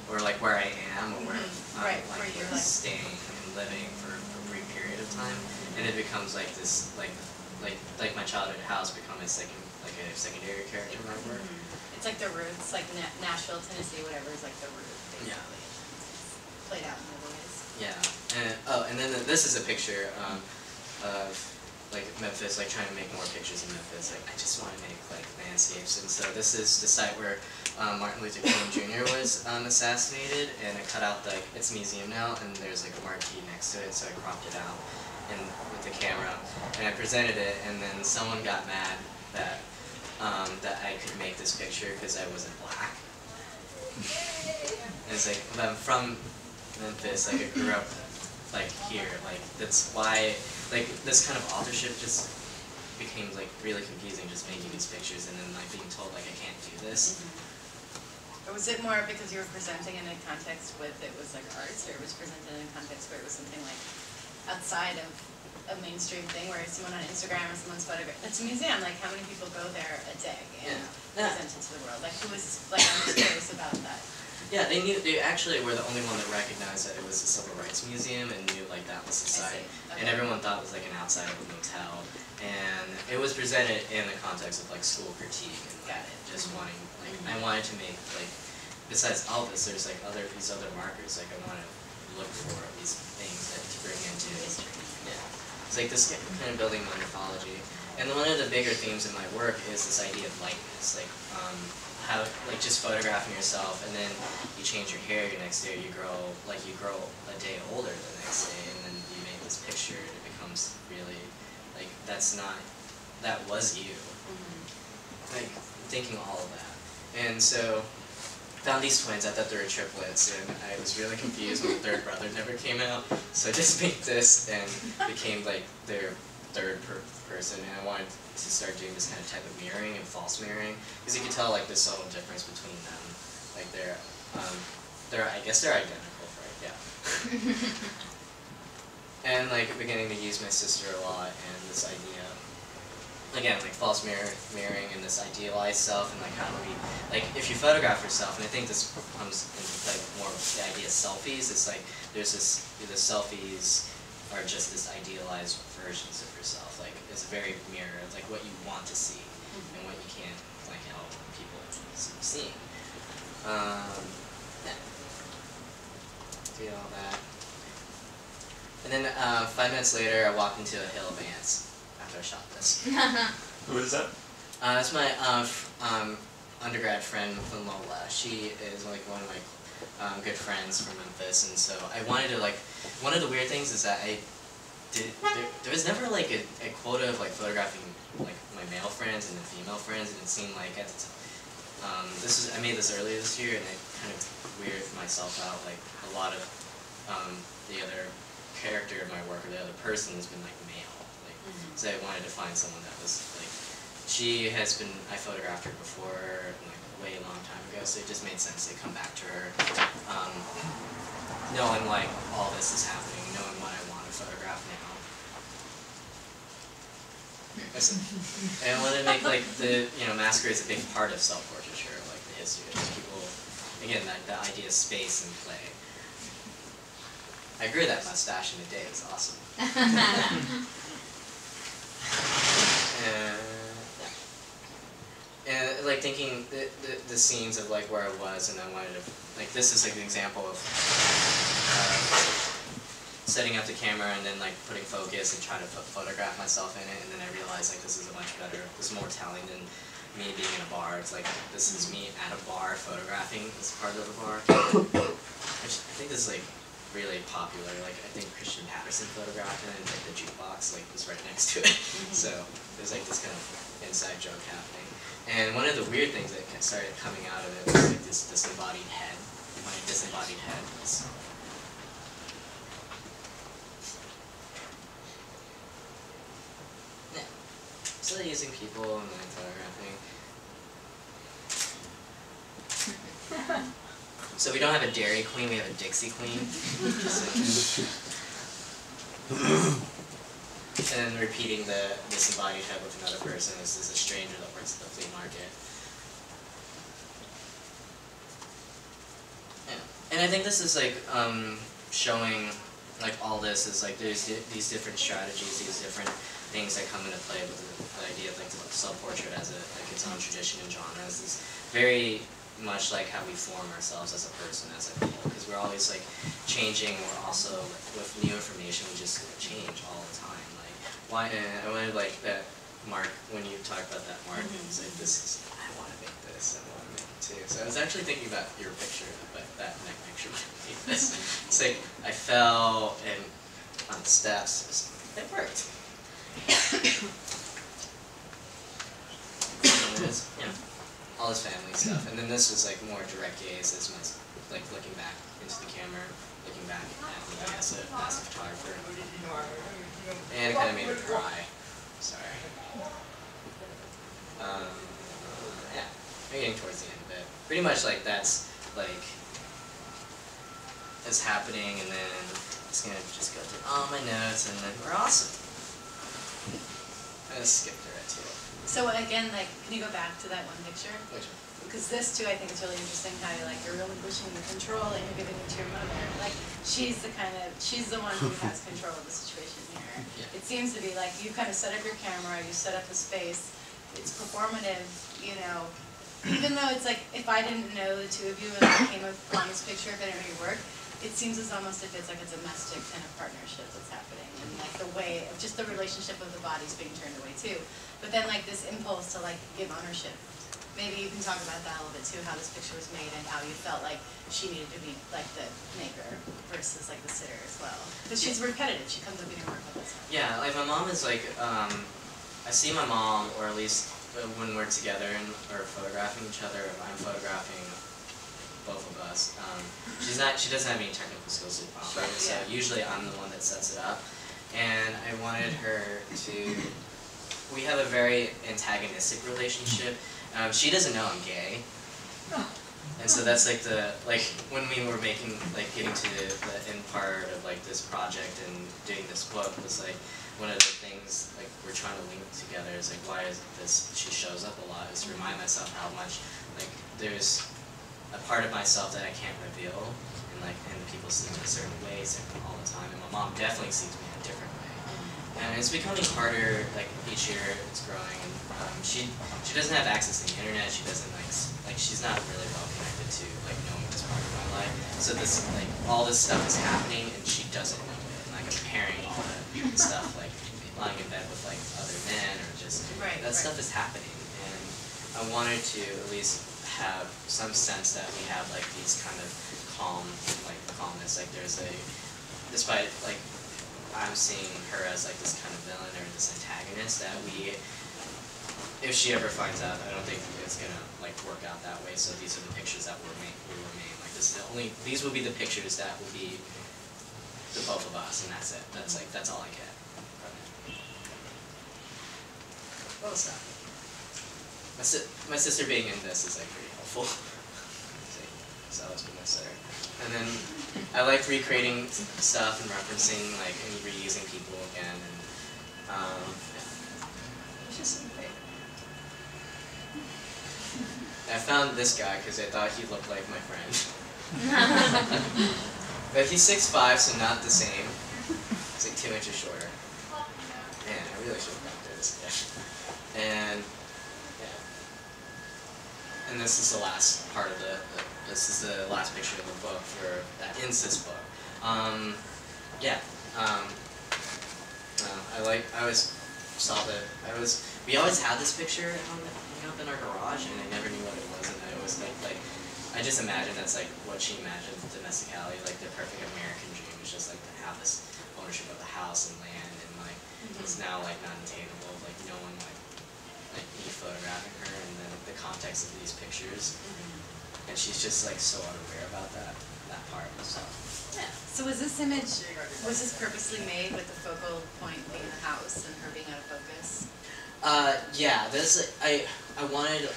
or like where I am, or where Mhm, I'm right, like, where you're, like, staying and living for a brief period of time, and it becomes like this like like like my childhood house becomes a second like a secondary character in my work. Mhm. It's like the roots, like Na- Nashville, Tennessee, whatever is like the root, basically. Yeah. It's Played out in ways. Yeah, and oh, and then this is a picture um, of like Memphis, like trying to make more pictures of Memphis. Like I just want to make like landscapes, and so this is the site where um, Martin Luther King Jr. was um, assassinated, and I cut out like it's a museum now, and there's like a marquee next to it, so I cropped it out and with the camera, and I presented it, and then someone got mad that um, that I could make this picture because I wasn't black. And it's like, but I'm from Memphis, like I grew up like here, like that's why like this kind of authorship just became like really confusing just making these pictures and then like being told like I can't do this. Mm-hmm. Or was it more because you were presenting in a context with, it was like arts, or it was presented in a context where it was something like outside of a mainstream thing, where someone on Instagram or someone's photograph, it's a museum, like how many people go there a day and Yeah. present it to the world? Like who was, like I'm just curious about that. Yeah, they knew they actually were the only one that recognized that it was a civil rights museum and knew like that was the site. see. And everyone thought it was like an outside of a motel. And it was presented in the context of like school critique and like it. just wanting like I wanted to make like besides all this there's like other these other markers like I wanna look for these things that to bring into History. yeah. It's like this kind of building my mythology. And one of the bigger themes in my work is this idea of likeness, like um, how like just photographing yourself and then you change your hair your next day, you grow like you grow a day older the next day and then you make this picture and it becomes really like that's not that was you. Mm-hmm. Like thinking all of that. And so found these twins, I thought they were triplets, and I was really confused when the third brother never came out. So I just made this and became like their third per- person, and I wanted to start doing this kind of type of mirroring and false mirroring, because you could tell like the subtle difference between them. Like they're, um, they're I guess they're identical, right? Yeah. and like beginning to use my sister a lot and this idea again like false mirror mirroring and this idealized self and like how do we like if you photograph yourself and I think this comes into play with more of the idea of selfies it's like there's this the selfies are just this idealized versions of yourself like it's a very mirror of like what you want to see and what you can't like help people seeing um yeah do all that and then uh, five minutes later I walked into a hill of ants after I shot this Who is that? uh, that's my uh, um, undergrad friend from Lola. She is like one of my um, good friends from Memphis, and so I wanted to like. One of the weird things is that I did. There, there was never like a, a quota of like photographing like my male friends and the female friends, and it seemed like at the t- um, this is I made this earlier this year, and I kind of weirded myself out. Like a lot of um, the other character of my work or the other person has been like male. Like so I wanted to find someone that was like, she has been, I photographed her before, like a way long time ago, so it just made sense to come back to her, um, knowing like all this is happening, knowing what I want to photograph now. That's- And I wanted to make like the, you know, masquerade is a big part of self-portraiture, like the history of people, again, that, the idea of space and play. I grew that mustache in a day, it was awesome. And, and like thinking the, the, the scenes of like where I was and I wanted to like this is like an example of uh, setting up the camera and then like putting focus and trying to put, photograph myself in it and then I realized like this is a much better this is more telling than me being in a bar it's like this is me at a bar photographing this part of the bar which I think this is like really popular. Like I think Christian Patterson photographed it, and like the jukebox like was right next to it. Mm-hmm. so there's like this kind of inside joke happening. And one of the weird things that started coming out of it was like this disembodied head. My disembodied head was. Still using people and like. So we don't have a Dairy Queen, we have a Dixie Queen. and then repeating the disembodied head with another person. This is a stranger that works at the flea market. Yeah. And I think this is like um, showing like all this is like there's di- these different strategies, these different things that come into play with the, the idea of like the self-portrait as a like its own tradition and genres is very much like how we form ourselves as a person, as a people, because we're always like changing. We're also with new information, we just change all the time. Like why? And I wanted like that Mark when you talked about that Mark, mm-hmm. it's like this is I want to make this. I want to make it too. So I was actually thinking about your picture, but that neck picture would be this. It's like I fell and on the steps. It worked. All his family stuff. And then this was like more direct gaze as my, like looking back into the camera, looking back at me as a, as photographer. And it kind of made me cry. Sorry. Um, yeah, we're getting towards the end of it. Pretty much like that's like is happening, and then just gonna just go through all my notes, and then we're awesome. I just skipped right to it. So again, like, can you go back to that one picture? Which one? Because this too, I think is really interesting how you're like, you're relinquishing the control and you're giving it to your mother. Like, she's the kind of, she's the one who has control of the situation here. Yeah. It seems to be like, you kind of set up your camera, you set up the space, it's performative, you know. Even though it's like, if I didn't know the two of you and I came upon this picture, if I didn't know your work, it seems as almost if it's like a domestic kind of partnership that's happening. And like the way, of just the relationship of the bodies being turned away too. But then like this impulse to like give ownership. Maybe you can talk about that a little bit too, how this picture was made and how you felt like she needed to be like the maker versus like the sitter as well. Because she's repetitive, she comes up in your work all the time. Yeah, like my mom is like, um, I see my mom, or at least uh, when we're together and or photographing each other, if I'm photographing both of us. Um, she's not, she doesn't have any technical skills to follow, so usually I'm the one that sets it up. And I wanted her to, we have a very antagonistic relationship. Um, she doesn't know I'm gay. And so that's like the, like, when we were making, like, getting to the, the end part of like this project and doing this book was like, one of the things, like, we're trying to link together is like, why is this, she shows up a lot, is to remind myself how much, like, there's a part of myself that I can't reveal, and like, and people see me in certain ways all the time, and my mom definitely sees me in a different way. And it's becoming harder, like each year it's growing, and um, she she doesn't have access to the internet. She doesn't like like she's not really well connected to like knowing this part of my life. So this like all this stuff is happening, and she doesn't know it. And like I'm comparing all the stuff, like lying in bed with like other men, or just Right, that right. stuff is happening, and I wanted to at least have some sense that we have like these kind of calm, like calmness. Like there's a, despite like I'm seeing her as like this kind of villain or this antagonist that we, if she ever finds out, I don't think it's gonna like work out that way. So these are the pictures that made. We were made. Like this is the only. These will be the pictures that will be the both of us, and that's it. That's like that's all I get. Well, stop. My, si- my sister being in this is like helpful. So that's been my. And then I like recreating stuff and referencing like and reusing people again and um, yeah. It's just. I found this guy because I thought he looked like my friend. but he's 6'5", so not the same. He's like two inches shorter. Man, I really should have got this. And. And this is the last part of the, the this is the last picture of the book for that ends book. Um, yeah. Um, uh, I like I always saw the I was we always had this picture on the, hanging up in our garage and I never knew what it was and I always like like I just imagine that's like what she imagined domesticality like the perfect American dream is just like to have this ownership of the house and land and like it's now like not attainable like no one like like me photographing her and then the context of these pictures. And she's just like so unaware about that that part so Yeah. So was this image, was this purposely made with the focal point being the house and her being out of focus? uh yeah this I I wanted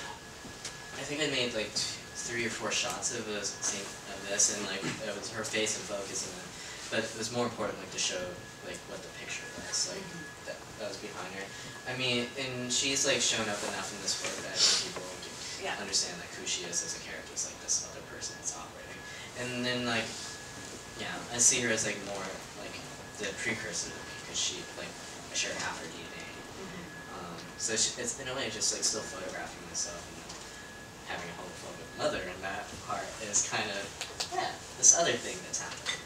I think I made like t- three or four shots of scene of this, and like it was her face in focus, and then, but it was more important like to show like what the picture was, like that, that was behind her. I mean, and she's like shown up enough in this work that people can Yeah. understand like who she is as a character, is like this other person that's operating, and then like yeah, I see her as like more like the precursor because she like I share half her DNA. Um, so she, it's in a way just like still photographing myself and having a homophobic mother in that part is kind of yeah this other thing that's happening.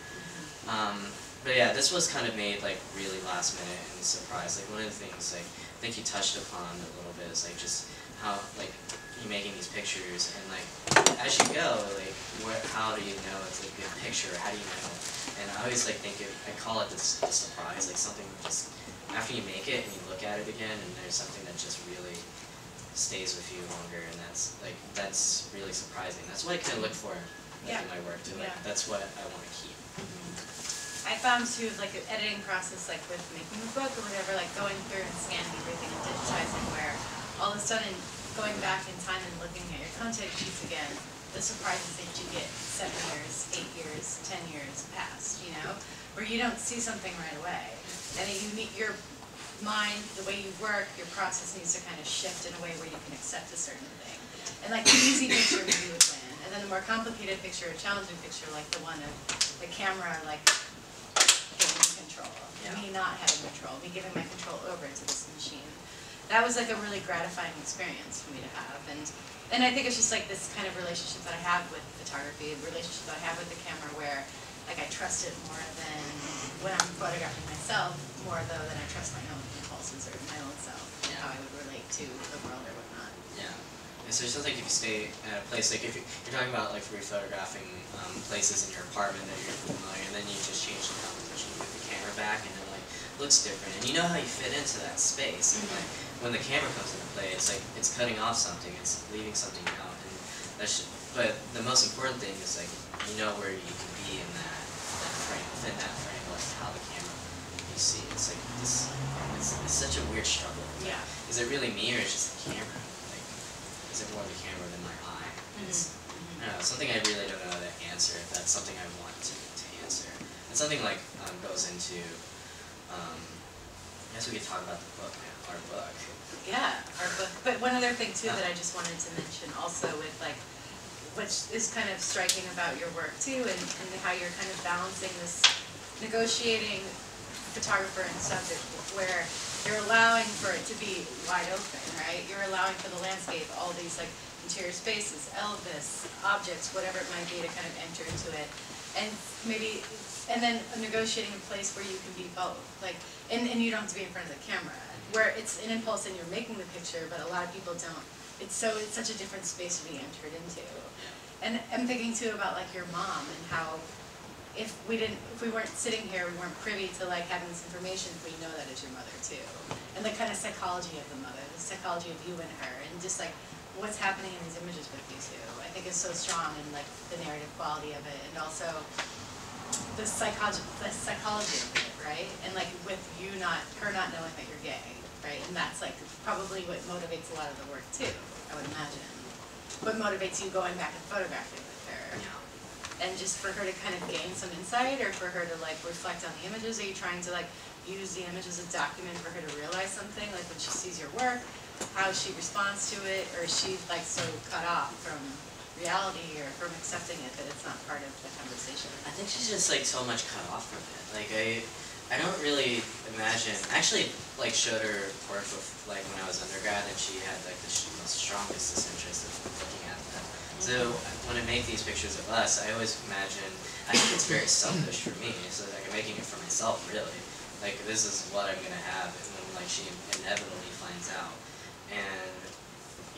Um, but yeah, this was kind of made like really last minute and surprise. Like one of the things like I think you touched upon a little bit is like just how like you making these pictures and like as you go like what how do you know it's a good picture? How do you know? And I always like think it, I call it this, the surprise like something just after you make it and you look at it again and there's something that just really stays with you longer and that's like that's really surprising. That's what I kind of look for like, Yeah. in my work too. Like Yeah. that's what I want to keep. I found too, like the editing process, like with making a book or whatever, like going through and scanning everything and digitizing where all of a sudden going back in time and looking at your contact sheets again, the surprises that you get seven years, eight years, ten years past, you know? Where you don't see something right away. And then you meet your mind, the way you work, your process needs to kind of shift in a way where you can accept a certain thing. And like the easy picture would win, and then the more complicated picture, a challenging picture, like the one of the camera, like control, Yeah. me not having control, me giving my control over to this machine. That was like a really gratifying experience for me to have, and and I think it's just like this kind of relationship that I have with photography, the relationship that I have with the camera, where like I trust it more than when I'm photographing myself, more though than I trust my own impulses or my own self, and how I would relate to the world or whatnot. Yeah. And so it sounds like if you stay at a place, like if you- you're talking about like rephotographing um, places in your apartment that you're familiar, and then you just change the composition, you put the camera back, and it like looks different, and you know how you fit into that space. And like mm-hmm. when the camera comes into play, it's like it's cutting off something, it's leaving something out, and that's. But the most important thing is like you know where you can be in that that frame, within that frame, like how the camera you see. It's like this. It's, it's such a weird struggle. Yeah. Is it really me or is it just the camera? Like, is it more the camera than my eye? It's, mm-hmm. Mm-hmm. I don't know, something I really don't know how to answer, if that's something I want to. And something like, um, goes into, um, I guess we could talk about the book our book. Yeah, our book, but one other thing too that I just wanted to mention also with like, which is kind of striking about your work too, and, and how you're kind of balancing this negotiating photographer and subject, where you're allowing for it to be wide open, right? You're allowing for the landscape, all these like interior spaces, Elvis, objects, whatever it might be to kind of enter into it. And maybe, and then negotiating a place where you can be both, like, and, and you don't have to be in front of the camera, where it's an impulse and you're making the picture, but a lot of people don't. It's so, it's such a different space to be entered into. And I'm thinking too about like your mom and how if we didn't, if we weren't sitting here, we weren't privy to like having this information, we know that it's your mother too. And the kind of psychology of the mother, the psychology of you and her, and just like what's happening in these images with you two, I think is so strong in like the narrative quality of it, and also the psychology, the psychology of it, right? And like with you not, her not knowing that you're gay, right? And that's like probably what motivates a lot of the work too, I would imagine. What motivates you going back and photographing with her? and just for her to kind of gain some insight or for her to like reflect on the images? Are you trying to like use the image as a document for her to realize something, like when she sees your work, how she responds to it, or is she like so cut off from reality or from accepting it that it's not part of the conversation? I think she's just like so much cut off from it. Like I, I don't really imagine. I actually like showed her work with like when I was undergrad, and she had like the most strongest disinterest of looking at them. Mm-hmm. So when I make these pictures of us, I always imagine. I think it's very selfish for me. So like I'm making it for myself, really. Like this is what I'm gonna have, and then like she inevitably finds out, and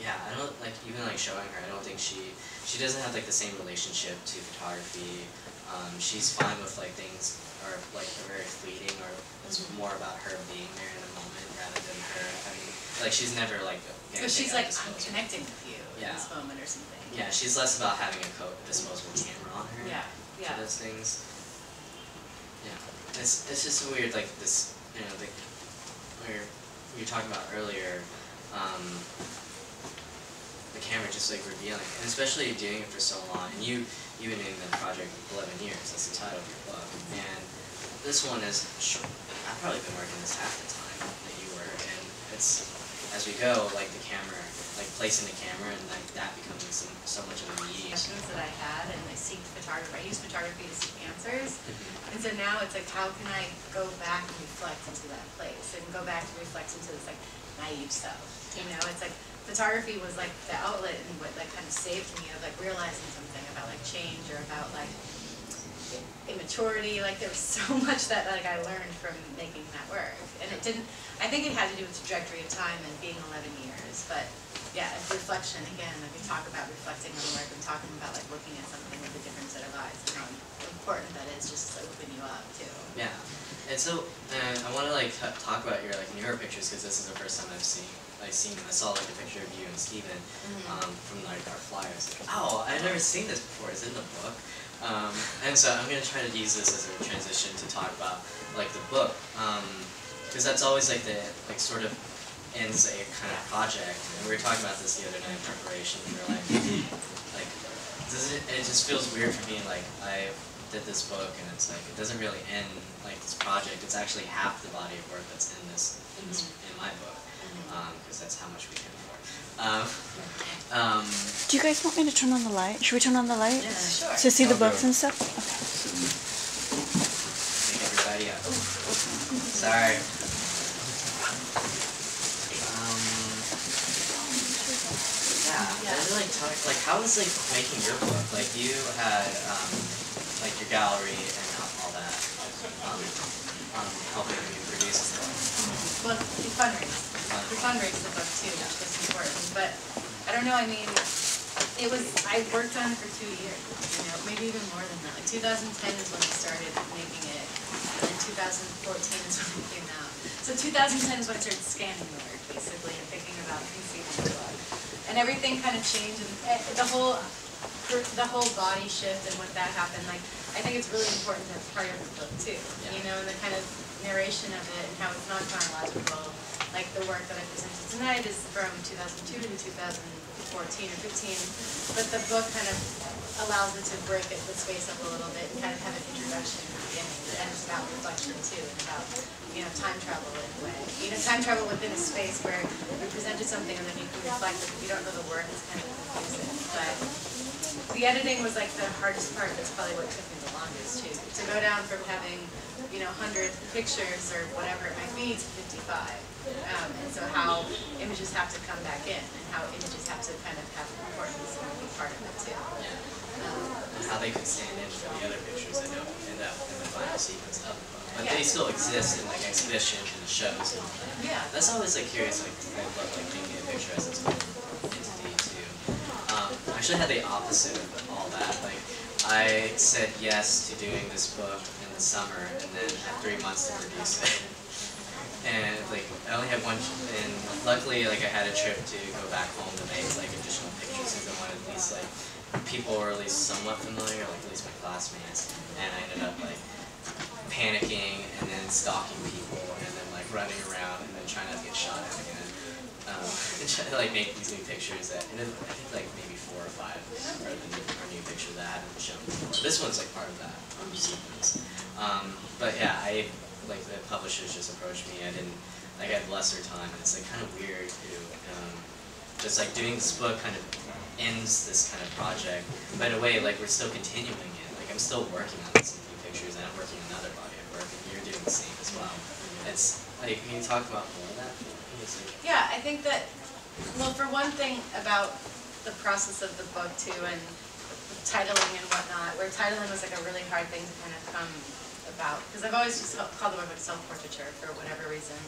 yeah, I don't like even like showing her. I don't think she she doesn't have like the same relationship to photography. Um, she's fine with like things are like are very fleeting, or it's Mhm. more about her being there in the moment rather than her. Mean, like she's never like. So gonna she's like, I'm connecting with you in this moment or something. Yeah, she's less about having a co- disposable camera on her. Yeah, yeah. Those things. Yeah, it's it's just weird, like this, you know, like we were we were talking about earlier. Um, camera just like revealing, and especially doing it for so long, and you you've been doing the project eleven years. That's the title of your book, and this one is short. I've probably been working this half the time that you were, and it's as we go, like the camera, like placing the camera, and like that becoming so, so much of a medium. questions that I had and I seeked photography, I use photography to seek answers. Mm-hmm. And so now it's like, how can I go back and reflect into that place and go back and reflect into this like naive self? You know, it's like photography was like the outlet and what like kind of saved me of like realizing something about like change or about like immaturity. Like there was so much that like I learned from making that work. And it didn't, I think it had to do with trajectory of time and being 11 years. But yeah, reflection again, like we talk about reflecting on work and talking about like looking at something with a different set of eyes and how important that is just to open you up too. Yeah, and so uh, I want to like talk about your like newer pictures because this is the first time I've seen like seen I saw like a picture of you and Steven um, from like our flyers. Like, oh, I've never seen this before. It's in the book? Um, and so I'm gonna try to use this as a transition to talk about like the book because that's always like the like sort of ends a kind of project. And we were talking about this the other night in preparation. And We were like, like does it? It just feels weird for me. Like I did this book and it's like it doesn't really end like this project. It's actually half the body of work that's in this in, this, in my book because that's how much we can afford. Um, um, Do you guys want me to turn on the light? Should we turn on the light? Yeah, sure. To see the I'll do books it. and stuff? Okay. make everybody up. Sorry. Um, yeah, I really like talk, like how was like making your book? Like you had um, like your gallery and all that um, um, helping you produce the book. Well, we fundraised. We fundraised the book too, which was important, but I don't know, I mean, it was, I worked on it for two years, you know, maybe even more than that. Like two thousand ten is when I started making it, and then two thousand fourteen is when it came out. So two thousand ten is when I started scanning the work, basically, and thinking about conceiving the book. And everything kind of changed, and eh, the whole, the whole body shift and what that happened, like, I think it's really important that's part of the book too, you know, and the kind of narration of it and how it's not chronological. Like the work that I presented tonight is from two thousand two to two thousand fourteen or fifteen, but the book kind of allows it to break it, the space up a little bit and kind of have an introduction the beginning. And it's about reflection too, and about, you know, time travel in a way. You know, time travel within a space where you presented something and then you can reflect, if you don't know the work, it's kind of the editing was like the hardest part, that's probably what took me the longest too. To go down from having, you know, hundred pictures or whatever it might be to fifty-five. Um, and so how images have to come back in and how images have to kind of have importance and be part of it too. Um, how they could stand in for the other pictures that don't end up in the final sequence of. But Yeah. they still exist in like exhibitions and shows and. Yeah. That's always like curious, like I love like thinking of picture as its own entity too. Um, I actually had the opposite of all that. Like I said yes to doing this book in the summer and then had three months to produce it. And like I only had one, and luckily like I had a trip to go back home to make like additional pictures because I wanted at least like people were at least somewhat familiar, like at least my classmates. And I ended up like panicking and then stalking people and then like running around and then trying not to get shot at again. Um, and trying to like make these new pictures that, and then I think like maybe four or five are the new, are new pictures that I haven't shown before. This one's like part of that um, sequence. Um, but yeah, I like the publishers just approached me. I didn't like I had lesser time. And it's like kind of weird to um, just like doing this book kind of ends this kind of project, but in a way like we're still continuing it. Like I'm still working on some new pictures and I'm working on another body of work, and you're doing the same as well. It's like can you talk about more of that? I think it's like- Yeah, I think that, well, for one thing about the process of the book too and titling and whatnot, where titling was like a really hard thing to kind of come about, because I've always just called the book self-portraiture for whatever reason.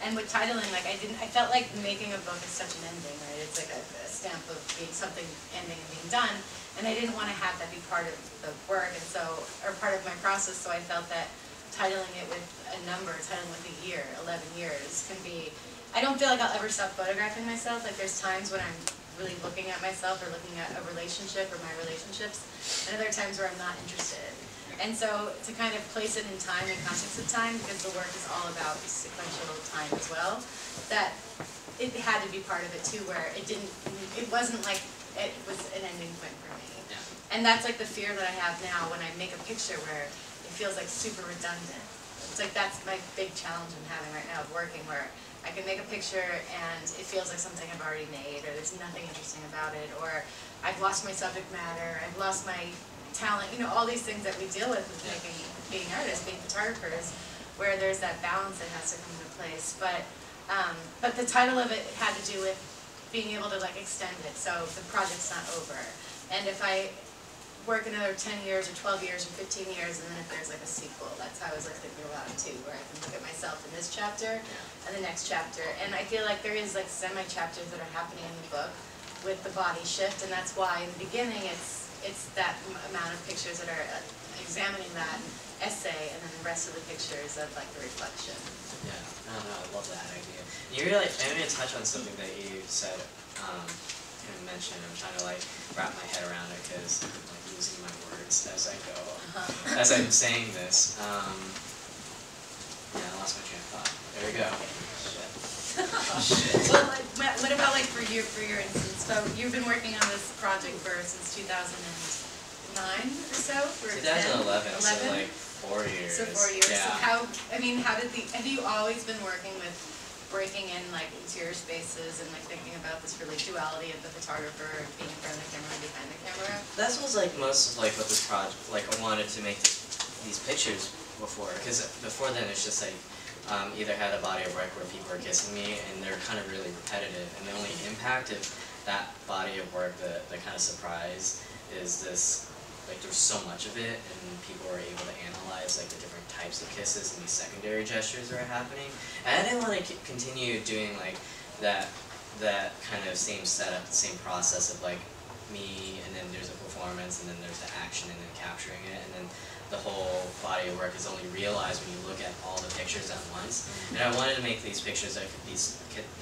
And with titling, like I didn't, I felt like making a book is such an ending, right? It's like a, a stamp of being something ending and being done. And I didn't want to have that be part of the work and so, or part of my process, so I felt that titling it with a number, titling with a year, eleven years, can be, I don't feel like I'll ever stop photographing myself, like there's times when I'm really looking at myself or looking at a relationship or my relationships, and other times where I'm not interested. And so to kind of place it in time and context of time, because the work is all about sequential time as well, that it had to be part of it too, where it didn't, it wasn't like, it was an ending point for me. And that's like the fear that I have now when I make a picture where it feels like super redundant. It's like that's my big challenge I'm having right now of working where I can make a picture and it feels like something I've already made or there's nothing interesting about it or I've lost my subject matter, I've lost my talent, you know, all these things that we deal with with making, being artists, being photographers, where there's that balance that has to come into place. But, um, but the title of it had to do with being able to like extend it, so the project's not over. And if I work another ten years or twelve years or fifteen years, and then if there's like a sequel, that's how I was like thinking about it too, where I can look at myself in this chapter and the next chapter. And I feel like there is like semi-chapters that are happening in the book with the body shift, and that's why in the beginning, it's, it's that m- amount of pictures that are uh, examining that essay, and then the rest of the pictures of like the reflection. Yeah, I don't know, I love that idea. You really, I'm gonna touch on something that you said, um, kind of mentioned, I'm trying to like wrap my head around it, cause like losing my words as I go, Uh-huh. as I'm saying this, um, yeah, I lost my train of thought, there we go. Shit. Shit. Well, like, what what about like for your, for your instance, so you've been working on this project for, since two thousand and nine or so, or ten? 2011, so 11? like four years. So four years, so Yeah. how, I mean, how did the, have you always been working with breaking in like interior spaces and like thinking about this really duality of the photographer being in front of the camera and behind the camera? That was like most of like what this project, like I wanted to make these pictures before, because before then it's just like um, either had a body of work where people are kissing me and they're kind of really repetitive, and the only impact of that body of work, the the kind of surprise, is this like there's so much of it, and people are able to analyze like the different types of kisses and these secondary gestures that are happening, and I didn't want to continue doing like that that kind of same setup, same process of like me, and then there's a performance, and then there's the action, and then capturing it, and then the whole body of work is only realized when you look at all the pictures at once. Mm-hmm. And I wanted to make these pictures that could be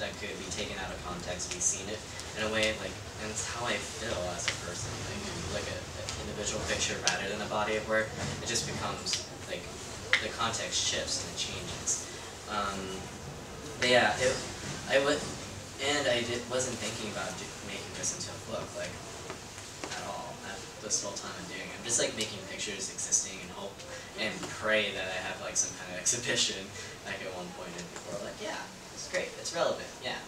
that could be taken out of context, be seen it in a way like, and it's how I feel as a person. Like if you look at an individual picture rather than a body of work, it just becomes the context shifts and it changes. Um, but yeah, it, I would, and I did, wasn't thinking about do, making this into a book, like, at all, at this whole time I'm doing. it. I'm just like making pictures existing and hope and pray that I have like some kind of exhibition, like at one point, and people are like, yeah, it's great, it's relevant, yeah.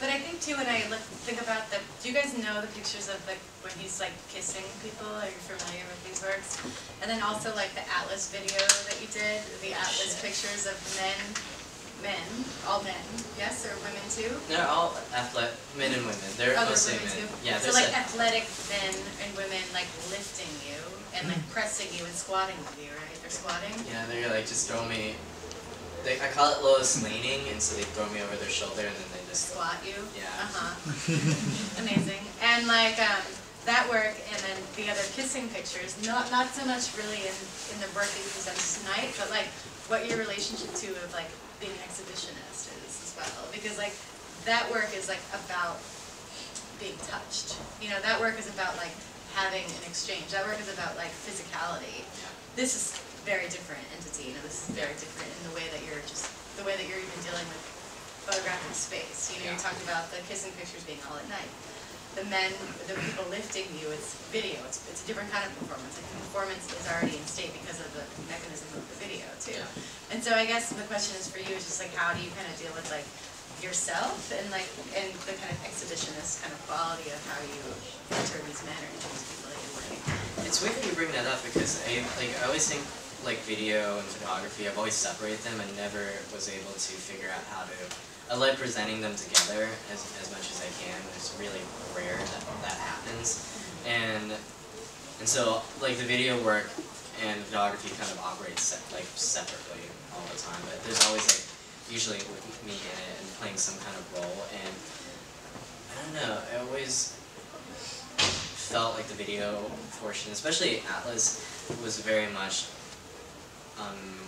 But I think too, when I look, think about the, do you guys know the pictures of like, when he's like kissing people, are you familiar with these works? And then also like the Atlas video that you did, the oh, Atlas Shit. pictures of men, men, all men, yes, or women too? They're all athletic, men and women, they're Other mostly women men. too? Yeah, So like a- athletic men and women like lifting you and like mm-hmm. pressing you and squatting with you, right? They're squatting? Yeah, they're like just throw me. They, I call it Lois laning, and so they throw me over their shoulder, and then just Squat you? Yeah. Uh-huh. Amazing. And like, um, that work and then the other kissing pictures, not, not so much really in, in the work that you presented tonight, but like what your relationship to of like being an exhibitionist is as well. Because like, that work is like about being touched. You know, that work is about like having an exchange. That work is about like physicality. This is very different entity, you know, this is very different in the way that you're just, the way that you're even dealing with photographic space. You know, you talked about the kissing pictures being all at night. The men, the people lifting you, it's video, it's, it's a different kind of performance. Like the performance is already in state because of the mechanism of the video too. And so I guess the question is for you, is just like, how do you kind of deal with like yourself and like, and the kind of exhibitionist kind of quality of how you enter these men or into these people that you're working? It's weird that you bring that up because I like I always think like video and photography. I've always separated them and never was able to figure out how to. I like presenting them together as, as much as I can. It's really rare that that happens, and and so like the video work and the photography kind of operate se- like separately all the time. But there's always like usually with me in it and playing some kind of role and I don't know. I always felt like the video portion, especially Atlas, was very much um,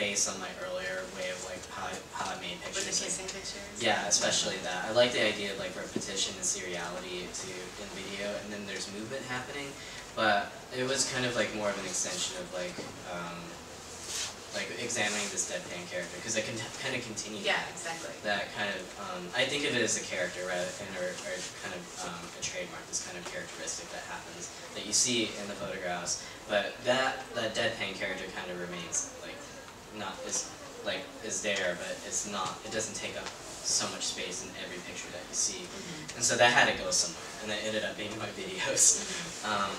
based on my earlier way of like how I, how I made With pictures. the like- pictures? yeah, especially that. I like the idea of like repetition and seriality to in video, and then there's movement happening. But it was kind of like more of an extension of like um, like examining this deadpan character because I can kind of continue Yeah, exactly. that kind of um, I think of it as a character rather than or, or kind of um, a trademark. This kind of characteristic that happens that you see in the photographs, but that that deadpan character kind of remains like not is like is there, but it's not. It doesn't take up so much space in every picture that you see, and so that had to go somewhere, and that ended up being my videos. Um,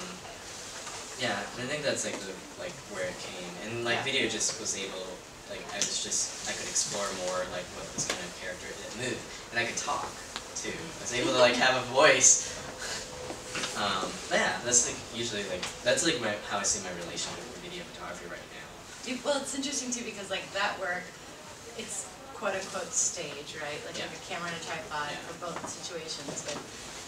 yeah, I think that's like the like where it came, and like video just was able, like I was just I could explore more like what this kind of character it moved, and I could talk too. I was able to like have a voice. Um, yeah, that's like usually like that's like my how I see my relationship with video photography right now. You- Well, it's interesting too because like that work, it's quote unquote stage, right? Like you have a camera and a tripod Yeah. for both situations, but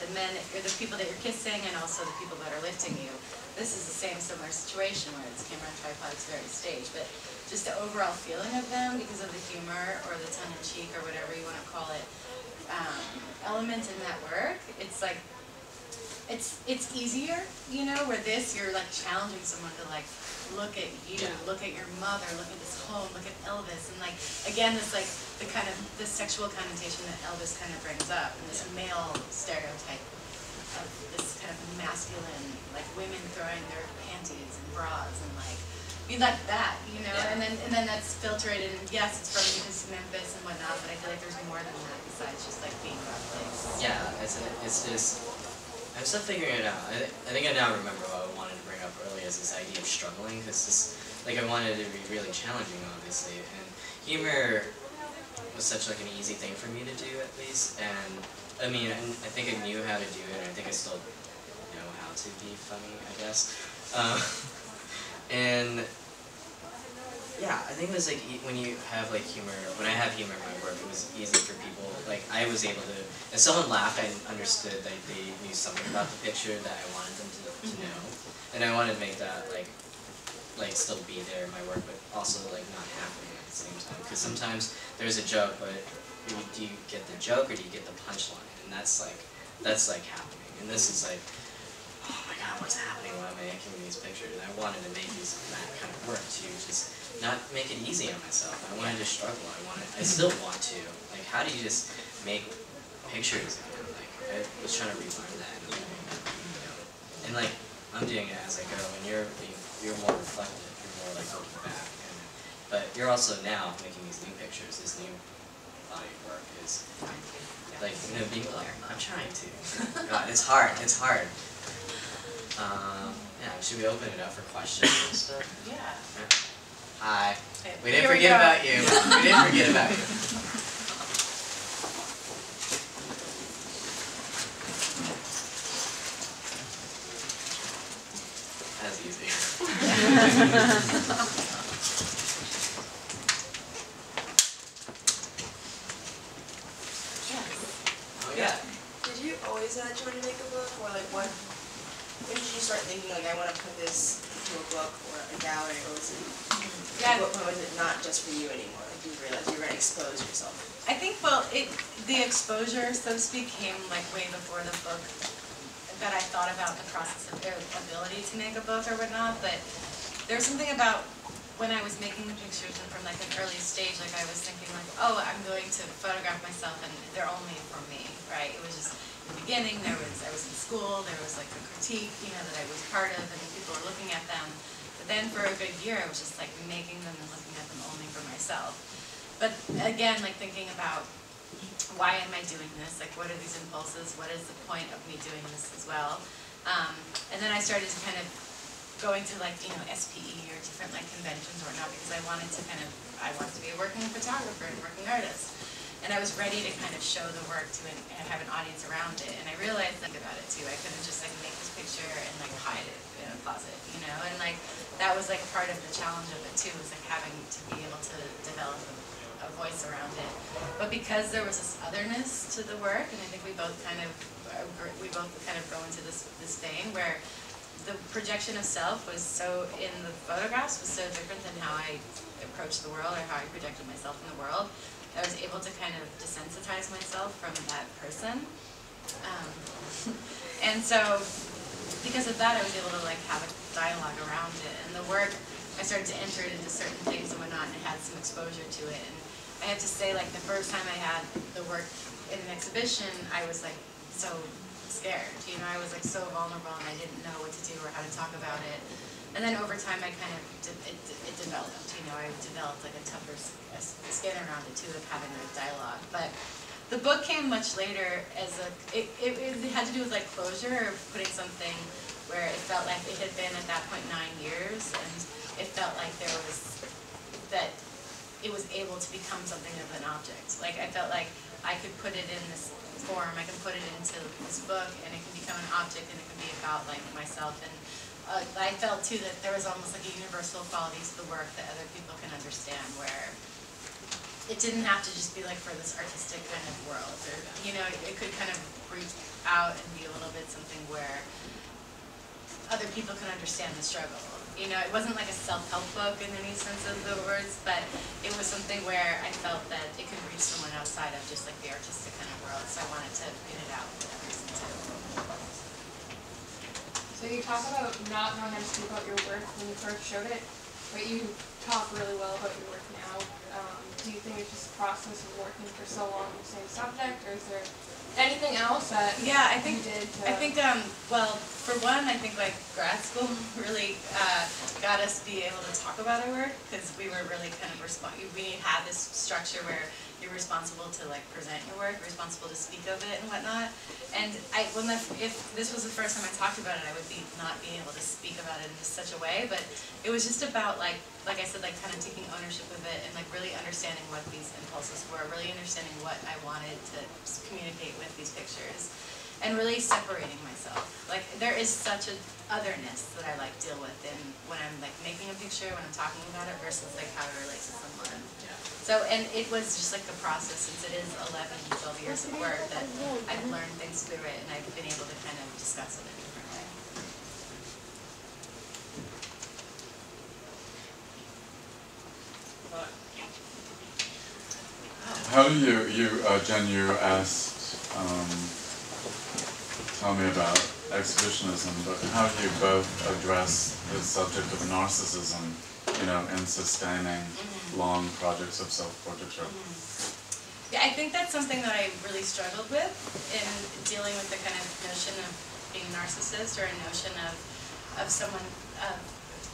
the men, or the people that you're kissing and also the people that are lifting you. This is the same similar situation where it's camera and tripod, it's very stage. but just the overall feeling of them because of the humor or the tongue in cheek or whatever you wanna call it, um, element in that work, it's like it's it's easier, you know, where this you're like challenging someone to like look at you, Yeah. look at your mother, look at this home, look at Elvis, and like again this like the kind of the sexual connotation that Elvis kind of brings up, and this Yeah. male stereotype of this kind of masculine, like women throwing their panties and bras and like be like that, you know, Yeah. and then and then that's filtered and yes, it's from because Memphis and whatnot, but I feel like there's more than that besides just like being place. Yeah, it's it's just I'm still figuring it out. I, I think I now remember what I wanted to bring up earlier is this idea of struggling. Because just, like I wanted it to be really challenging, obviously, and humor was such like an easy thing for me to do at least, and I mean I, I think I knew how to do it, and I think I still know how to be funny, I guess, um, and yeah, I think it was like when you have like humor, when I have humor in my work, it was easy for people. Like I was able to, if someone laughed, I understood that they knew something about the picture that I wanted them to, to Mhm. know, and I wanted to make that like, like still be there in my work, but also like not happening at the same time. Because sometimes there's a joke, but you, do you get the joke or do you get the punchline? And that's like, that's like happening. And this is like, what's happening? Why am I making these pictures? And I wanted to make these that kind of work to just not make it easy on myself. I wanted to struggle. I wanted. I still want to. Like, how do you just make pictures again? Like, I was trying to relearn that. You know? And like, I'm doing it as I go. And you're you're more reflective. You're more like looking back. And, but you're also now making these new pictures. This new body of work is like you know being like I'm trying to. God, it's hard. It's hard. Um, yeah. Should we open it up for questions and stuff? Yeah. Hi. We didn't here forget go. about you. We didn't forget about you. That's easy. Oh yeah. Did you always uh, try to make a book, or like what? When did you start thinking like I want to put this into a book or a gallery, or was it? Yeah. What point was it not just for you anymore? Like you realized you were gonna expose yourself. I think, well, it, the exposure, so to speak, came like way before the book, that I thought about the process of their ability to make a book or whatnot, but there's something about when I was making the pictures and from like an early stage, like I was thinking like, oh, I'm going to photograph myself and they're only for me, right? It was just, the beginning, there was, I was in school, there was like a critique, you know, that I was part of and people were looking at them. But then for a good year, I was just like making them and looking at them only for myself. But again, like thinking about why am I doing this? Like, what are these impulses? What is the point of me doing this as well? Um, and then I started to kind of going to like, you know, SPE or different like conventions or whatnot because I wanted to kind of, I wanted to be a working photographer and working artist. And I was ready to kind of show the work to an, and have an audience around it. And I realized think about it too. I couldn't just like make this picture and like hide it in a closet, you know? And like, that was like part of the challenge of it too, was like having to be able to develop a a voice around it. But because there was this otherness to the work, and I think we both kind of, uh, we both kind of go into this, this vein where the projection of self was so, in the photographs, was so different than how I approached the world or how I projected myself in the world. I was able to kind of desensitize myself from that person. Um, and so, because of that, I was able to like have a dialogue around it. And the work I started to enter it into certain things and whatnot, and it had some exposure to it. And I have to say, like, the first time I had the work in an exhibition, I was like so scared, you know, I was like so vulnerable and I didn't know what to do or how to talk about it. And then over time, I kind of, it, it developed, you know, I developed like a tougher skin around it too, of having like dialogue. But the book came much later as a, it, it, it had to do with like closure, or putting something where it felt like it had been at that point nine years, and it felt like there was, that it was able to become something of an object. Like, I felt like I could put it in this form, I can put it into this book, and it can become an object, and it can be about like myself. And uh, I felt too that there was almost like a universal quality to the work that other people can understand, where it didn't have to just be like for this artistic kind of world, or, you know, it could kind of reach out and be a little bit something where other people can understand the struggle. You know, it wasn't like a self-help book in any sense of the words, but it was something where I felt that it could reach someone outside of just like the artistic kind of world, so I wanted to get it out for that reason too. So you talk about not knowing how to speak about your work when you first showed it, but you talk really well about your work now. Um, do you think it's just a process of working for so long on the same subject, or is there anything else that Yeah, I you think did? I think, um, well, for one, I think like grad school really, uh, got us be able to talk about our work, because we were really kind of respon we had this structure where you're responsible to like present your work, responsible to speak of it and whatnot. And I, when the, if this was the first time I talked about it, I would be not being able to speak about it in just such a way, but it was just about like, like I said, like kind of taking ownership of it and like really understanding what these impulses were, really understanding what I wanted to communicate with these pictures and really separating myself. Like there is such an otherness that I like deal with in when I'm like making a picture, when I'm talking about it versus like how it relates to someone. Yeah. So, and it was just like the process, since it is 11, 12 years of work, that I've learned things through it and I've been able to kind of discuss it in a different way. How do you, you, uh, Jen, you asked, um, tell me about exhibitionism, but how do you both address the subject of narcissism, you know, in sustaining long projects of self-portraiture? Yeah, I think that's something that I really struggled with in dealing with the kind of notion of being a narcissist or a notion of, of someone uh,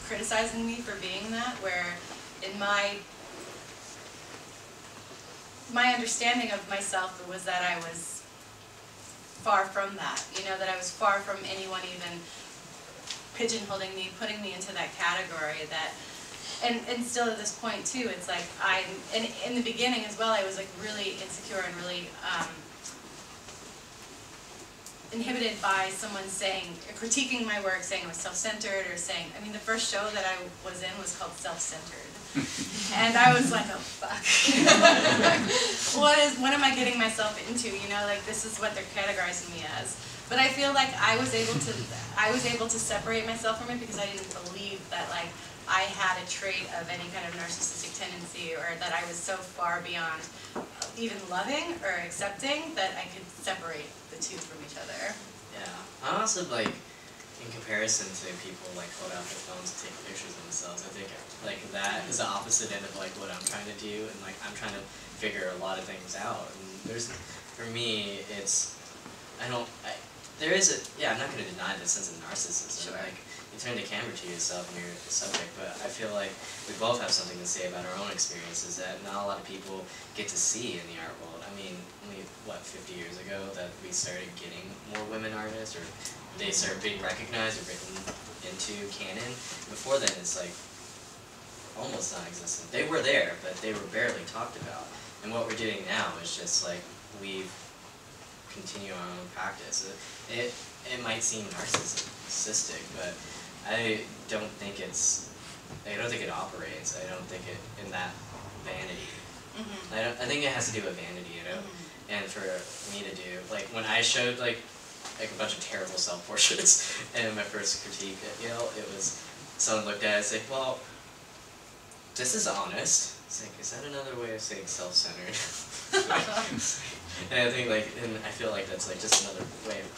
criticizing me for being that, where in my my understanding of myself was that I was far from that, you know, that I was far from anyone even pigeonholing me, putting me into that category that and and still at this point too, it's like I'm and in the beginning as well, I was like really insecure and really um, inhibited by someone saying critiquing my work, saying I was self-centered or saying I mean the first show that I was in was called Self-Centered. And I was like, oh fuck. what is what am I getting myself into? You know, like this is what they're categorizing me as. But I feel like I was able to I was able to separate myself from it because I didn't believe that like I had a trait of any kind of narcissistic tendency or that I was so far beyond even loving or accepting that I could separate the two from each other. Yeah. I also like in comparison to people like hold out their phones and take pictures of themselves, I think like that is the opposite end of like what I'm trying to do and like I'm trying to figure a lot of things out. And there's for me it's I don't I there is a yeah, I'm not gonna deny the sense of narcissism. Sure. Like you turn the camera to yourself and you're the subject, but I feel like we both have something to say about our own experiences that not a lot of people get to see in the art world. I mean, only what, fifty years ago that we started getting more women artists or they started being recognized or written into canon. Before then it's like almost non-existent. They were there, but they were barely talked about. And what we're doing now is just like we've continue our own practice. It it might seem narcissistic, but I don't think it's I don't think it operates. I don't think it in that vanity. Mm-hmm. I don't I think it has to do with vanity, you know. And for me to do like when I showed like like a bunch of terrible self portraits and my first critique at Yale, it was someone looked at it and said, Well, this is honest. It's like, is that another way of saying self centered? and I think like and I feel like that's like just another way of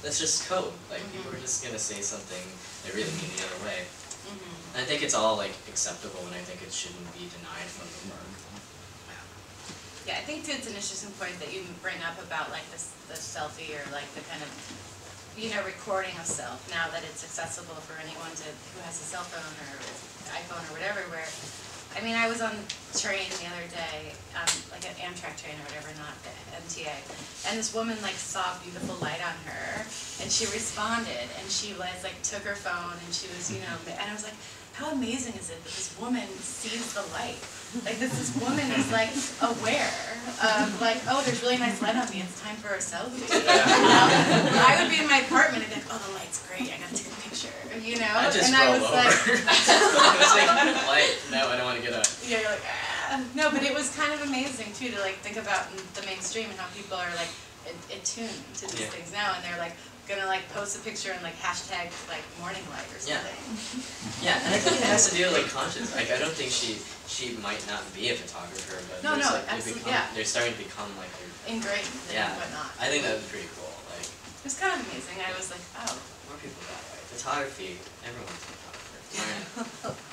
that's just code. Like people are just gonna say something they really mean the other way. Mhm. And I think it's all like acceptable, and I think it shouldn't be denied from the work. Yeah, I think too, it's an interesting point that you bring up about like this, the selfie or like the kind of, you know, recording of self, now that it's accessible for anyone to, who has a cell phone or iPhone or whatever, where, I mean, I was on train the other day, um, like an Amtrak train or whatever, not the MTA, and this woman like saw a beautiful light on her, and she responded, and she was like, took her phone, and she was, you know, and I was like, how amazing is it that this woman sees the light? Like this, this woman is like aware of like, oh, there's really nice light on me, it's time for a selfie. You know? I would be in my apartment and be like, oh, the light's great, I gotta take a picture, you know? I And I was over. like, like, no, I don't want to get up. yeah, you're like, ah. No, but it was kind of amazing too to like think about the mainstream and how people are like attuned to these Yeah. things now, and they're like gonna like post a picture and like hashtag like morning light or something. Yeah, and I think it has to do with like conscious. Like I don't think she she might not be a photographer, but No, no, like, absolutely, become, yeah. they're starting to become like Ingrained Yeah. and whatnot. I think that would be pretty cool. Like It was kind of amazing. I was like, oh. more people that way. Photography, everyone's a photographer.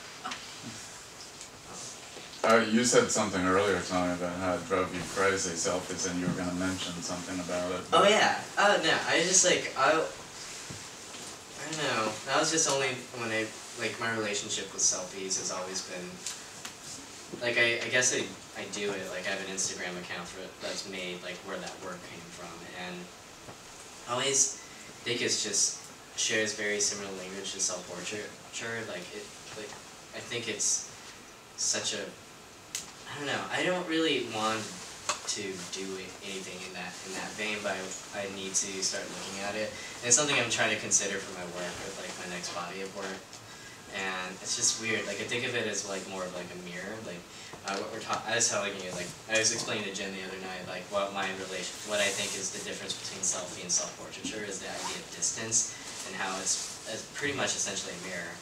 Uh, you said something earlier, Tommy, about how it drove you crazy, selfies, and you were gonna mention something about it. Oh yeah. Oh no. I just like I. I don't know. That was just only when I like my relationship with selfies has always been. Like I, I guess I, I do it like I have an Instagram account for it that's made like where that work came from and I always think it's just shares very similar language to self portraiture like it like I think it's such a I don't know I don't really want to do anything in that in that vein, but I, I need to start looking at it. And it's something I'm trying to consider for my work, or like my next body of work. And it's just weird. Like I think of it as like more of like a mirror. Like uh, what we're talking. I was telling you, like I was explaining to Jen the other night, like what my relation, what I think is the difference between selfie and self portraiture is the idea of distance and how it's, it's pretty much essentially a mirror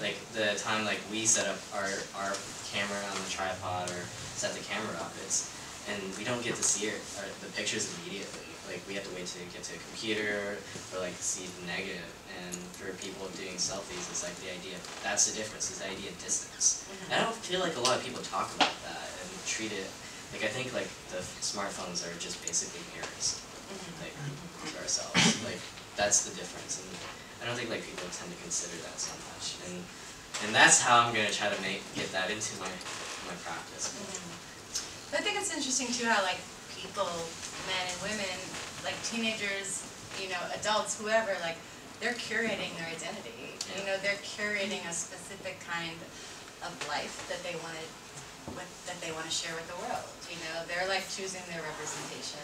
like the time like we set up our our camera on the tripod or set the camera up it's and we don't get to see it or the pictures immediately. Like we have to wait to get to a computer or like see the negative. And for people doing selfies it's like the idea that's the difference is the idea of distance. And I don't feel like a lot of people talk about that and treat it like I think like the smartphones are just basically mirrors mm-hmm. like mm-hmm. to ourselves. Like that's the difference. And I don't think like people tend to consider that so much, and and that's how I'm gonna try to make get that into my my practice. Mm-hmm. I think it's interesting too how like people, men and women, like teenagers, you know, adults, whoever, like they're curating their identity. You know, they're curating a specific kind of life that they wanted, with, that they want to share with the world. You know, they're like choosing their representation.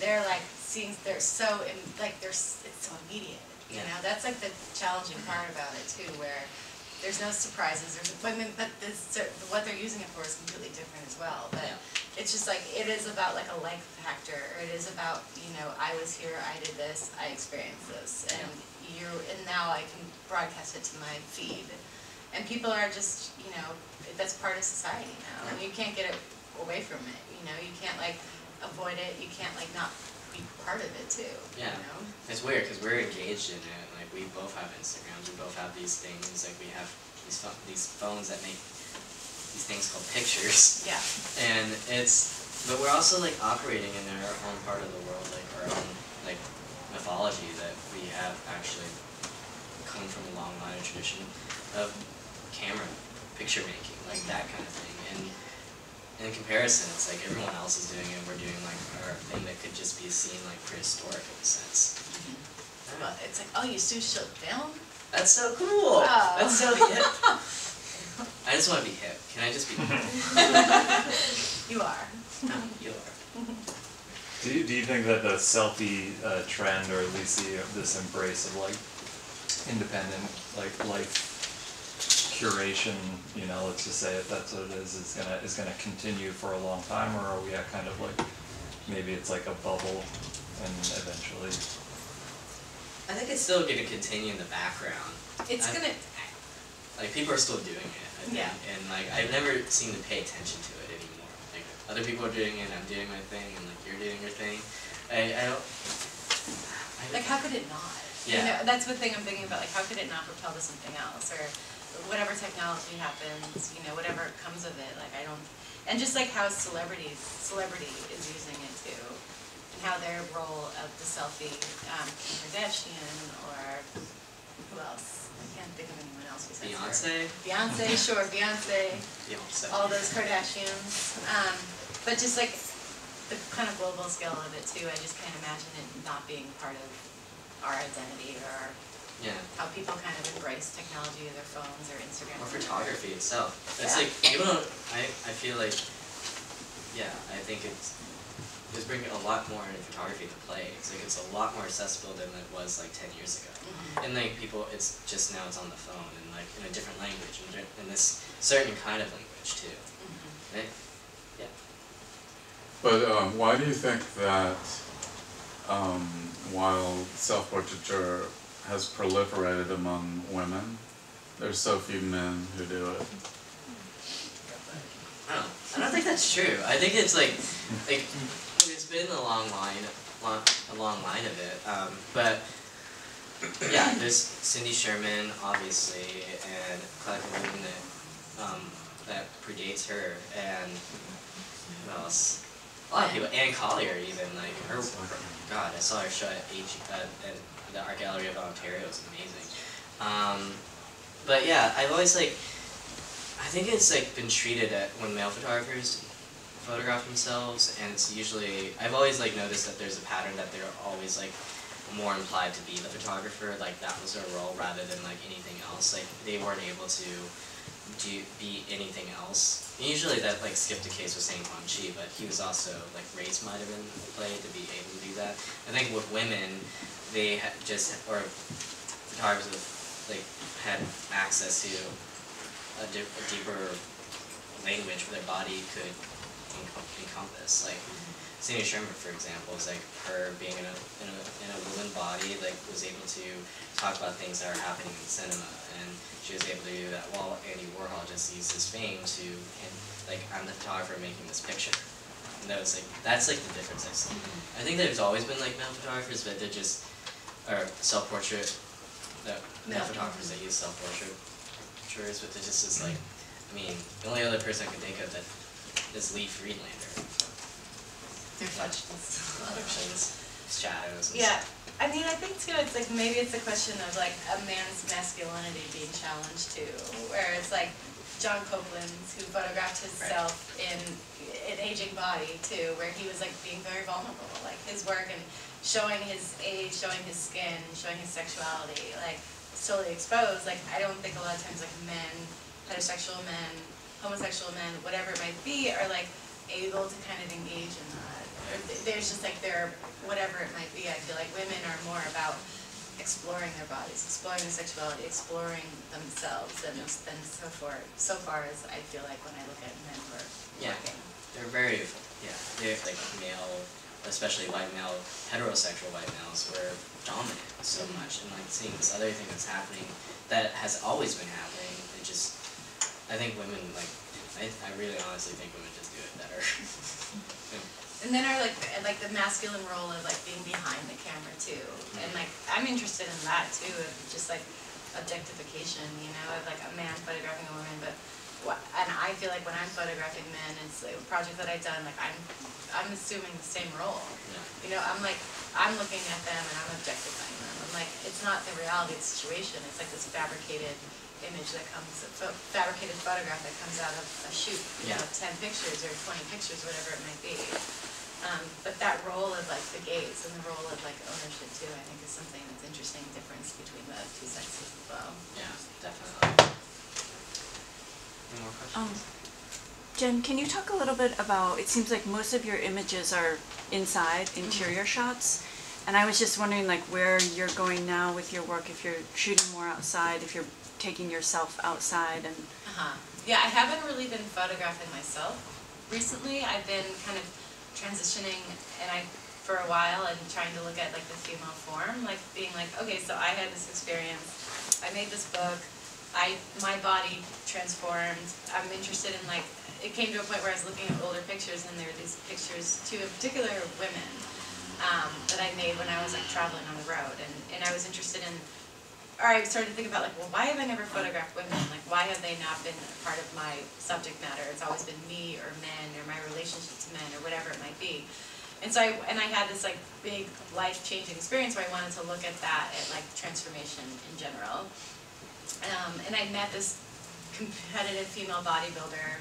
They're like seeing, they're so, in, like they're, it's so immediate. You know, that's like the challenging part about it too, where there's no surprises. There's, but, I mean, but this, what they're using it for is completely different as well. But Yeah. it's just like it is about like a life factor, or it is about you know I was here, I did this, I experienced this, and you and now I can broadcast it to my feed, and people are just you know that's part of society now, and you can't get it away from it. You know you can't like avoid it, you can't like not be part of it too. Yeah. You know. It's weird because we're engaged in it. Like we both have Instagrams, we both have these things. Like we have these pho- these phones that make these things called pictures. Yeah. And it's, but we're also like operating in our own part of the world, like our own like mythology that we have actually come from a long line of tradition of camera, picture making, like that kind of thing. And in comparison, it's like everyone else is doing it. We're doing like our thing that could just be seen like prehistoric in a sense. I don't Well, it's like oh you still shoot down? That's so cool. Oh. That's so hip. I just want to be hip. Can I just be hip? You are. you are. Do you, do you think that the selfie uh, trend, or at least the, this embrace of like independent like life curation, you know, let's just say if that's what it is, is gonna is gonna continue for a long time, or are we at kind of like maybe it's like a bubble and eventually? I think it's still going to continue in the background. It's I- gonna. Like people are still doing it, I think, Yeah. and like I've never seemed to pay attention to it anymore. Like other people are doing it, I'm doing my thing, and like you're doing your thing. I I don't. I, Like, how could it not? You Yeah. know, that's the thing I'm thinking about, like, how could it not propel to something else? Or, whatever technology happens, you know, whatever comes of it, like I don't, and just like how celebrities, celebrity is using it too. And how their role of the selfie, um, Kim Kardashian or who else? I can't think of anyone else besides her. Beyonce, Beyonce, sure, Beyonce, Beyonce. all those Kardashians. Um, but just like the kind of global scale of it too, I just can't imagine it not being part of our identity or our, Yeah. how people kind of embrace technology, their phones or Instagram. Or photography itself. It's Yeah. like people don't. I I feel like. Yeah, I think it's it's bringing a lot more in photography to play. It's like it's a lot more accessible than it was like ten years ago. Mhm. And like people, it's just now it's on the phone and like in a different language and in this certain kind of language too. Mhm. Right? But um, why do you think that um, while self-portraiture has proliferated among women, there's so few men who do it? I don't. I don't think that's true. I think it's like like it's been a long line, long, a long line of it. Um, but yeah, there's Cindy Sherman, obviously, and Claudia Newton that um, that predates her, and who else? A lot of people. Anne Collier, even like her. God, I saw her show at H at, at the Art Gallery of Ontario. is amazing. Um, but yeah, I've always like. I think it's like been treated at when male photographers photograph themselves, and it's usually I've always like noticed that there's a pattern that they're always like more implied to be the photographer, like that was their role rather than like anything else. Like they weren't able to do be anything else. And usually that like skipped a case with Tseng Kwong Chi, but he was also like race might have been played to be able to do that. I think with women, they ha- just or photographers have, like had access to a, di- a deeper language where their body could encom- encompass. Like Cindy Sherman, for example, is like her being in a in a in a woman body, like was able to talk about things that are happening in cinema, and she was able to do that while Andy Warhol just used his fame to and like I'm the photographer making this picture. And that was like that's like the difference I see. Mm-hmm. I think there's always been like male photographers, but they're just or self portrait the male Yeah. photographers that use self portrait portraits, but just is like I mean, the only other person I can think of that is Lee Friedlander. They're. Productions, shadows Yeah, stuff. I mean, I think too, it's like, maybe it's a question of like a man's masculinity being challenged too, where it's like John Coplans, who photographed himself in an aging body too, where he was like being very vulnerable, like his work and showing his age, showing his skin, showing his sexuality, like totally exposed, like I don't think a lot of times like men, heterosexual men, homosexual men, whatever it might be, are like able to kind of engage in that. Or there's just like their, whatever it might be, I feel like women are more about exploring their bodies, exploring their sexuality, exploring themselves and, than so forth. so far as I feel like when I look at men who are Yeah. working. They're very, yeah, they're like male, especially white male, heterosexual white males were dominant so Mhm. much, and like seeing this other thing that's happening that has always been happening, it just, I think women like, I, I really honestly think women just do it better. And then our like, like the masculine role of like being behind the camera too, and like, I'm interested in that too, of just like objectification, you know, of like a man photographing a woman, but what, and I feel like when I'm photographing men, it's a project that I've done, like I'm, I'm assuming the same role. Yeah. You know, I'm like, I'm looking at them and I'm objectifying them. I'm like, it's not the reality of the situation. It's like this fabricated image that comes, fabricated photograph that comes out of a shoot. You know, Yeah. ten pictures or twenty pictures, whatever it might be. Um, but that role of like the gaze and the role of like ownership too, I think is something that's interesting difference between the two sexes as well. Yeah, definitely. Any more questions? Um, Jen, can you talk a little bit about, it seems like most of your images are inside, interior shots. And I was just wondering like where you're going now with your work, if you're shooting more outside, if you're taking yourself outside and Uh-huh. Yeah, I haven't really been photographing myself. Recently, I've been kind of transitioning and I, for a while, and trying to look at like the female form, like being like, okay, so I had this experience, I made this book, I, my body transformed, I'm interested in like, it came to a point where I was looking at older pictures and there were these pictures, two in particular women, um, that I made when I was like traveling on the road and, and I was interested in or I started to think about like, well, why have I never photographed women? Like, why have they not been a part of my subject matter? It's always been me or men or my relationship to men or whatever it might be. And so I, and I had this like big life-changing experience where I wanted to look at that, at like transformation in general. Um, and I met this competitive female bodybuilder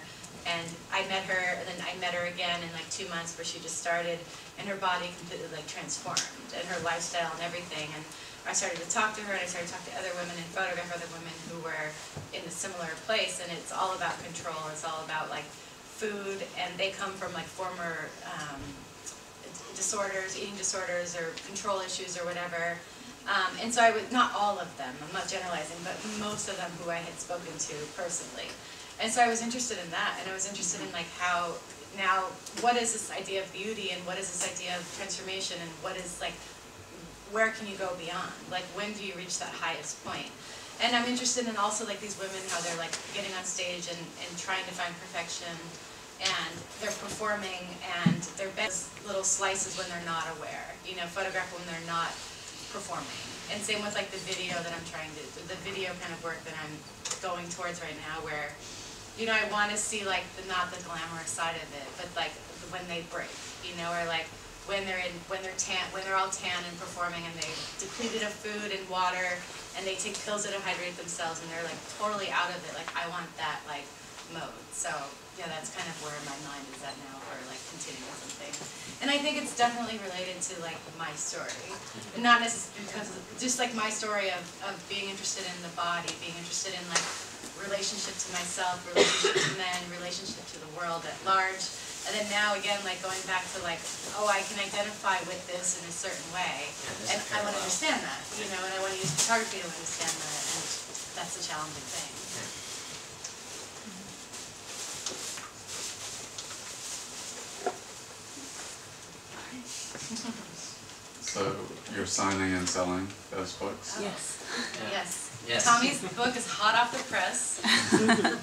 and I met her, and then I met her again in like two months where she just started, and her body completely like transformed, and her lifestyle and everything. And I started to talk to her, and I started to talk to other women and photograph other women who were in a similar place. And it's all about control. It's all about like food, and they come from like former um, disorders, eating disorders, or control issues, or whatever. Um, and so I was, not all of them, I'm not generalizing, but most of them who I had spoken to personally. And so I was interested in that, and I was interested in like how, now, what is this idea of beauty, and what is this idea of transformation, and what is like, where can you go beyond? Like, when do you reach that highest point? And I'm interested in also like these women, how they're like getting on stage and, and trying to find perfection, and they're performing, and they're little slices when they're not aware, you know, photograph when they're not performing. And same with like the video that I'm trying to, the video kind of work that I'm going towards right now where, you know, I want to see like the, not the glamorous side of it, but like when they break, you know, or like when they're in, when they're tan, when they're all tan and performing and they depleted of food and water and they take pills to hydrate themselves and they're like totally out of it. Like I want that like mode. So yeah, that's kind of where my mind is at now for like continuing something. And I think it's definitely related to like my story. And not necessarily because, just like my story of, of being interested in the body, being interested in like relationship to myself, relationship to men, relationship to the world at large. And then now again, like going back to like, oh, I can identify with this in a certain way. And I want to understand that, you know, and I want to use photography to understand that, and that's a challenging thing. So you're signing and selling those books? Yes. Yeah. Yes. Yes. Tommy's book is hot off the press.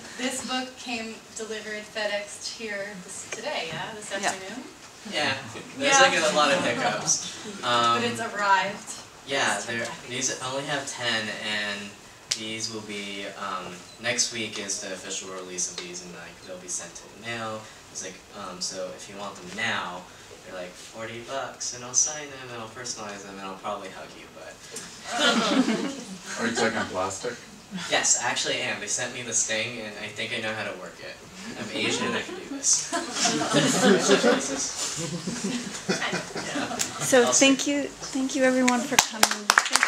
This book came delivered FedEx here this, today, yeah, this afternoon? Yeah, there's Yeah. like a lot of hiccups. Um, But it's arrived. Yeah, there, these only have ten and these will be, um, next week is the official release of these and like they'll be sent to the mail. It's like, um, so if you want them now, they're like forty bucks and I'll sign them and I'll personalize them and I'll probably hug you, but. Are you taking plastic? Yes, I actually am. They sent me this thing and I think I know how to work it. I'm Asian and I can do this. So I'll thank you, thank you everyone for coming. Thank you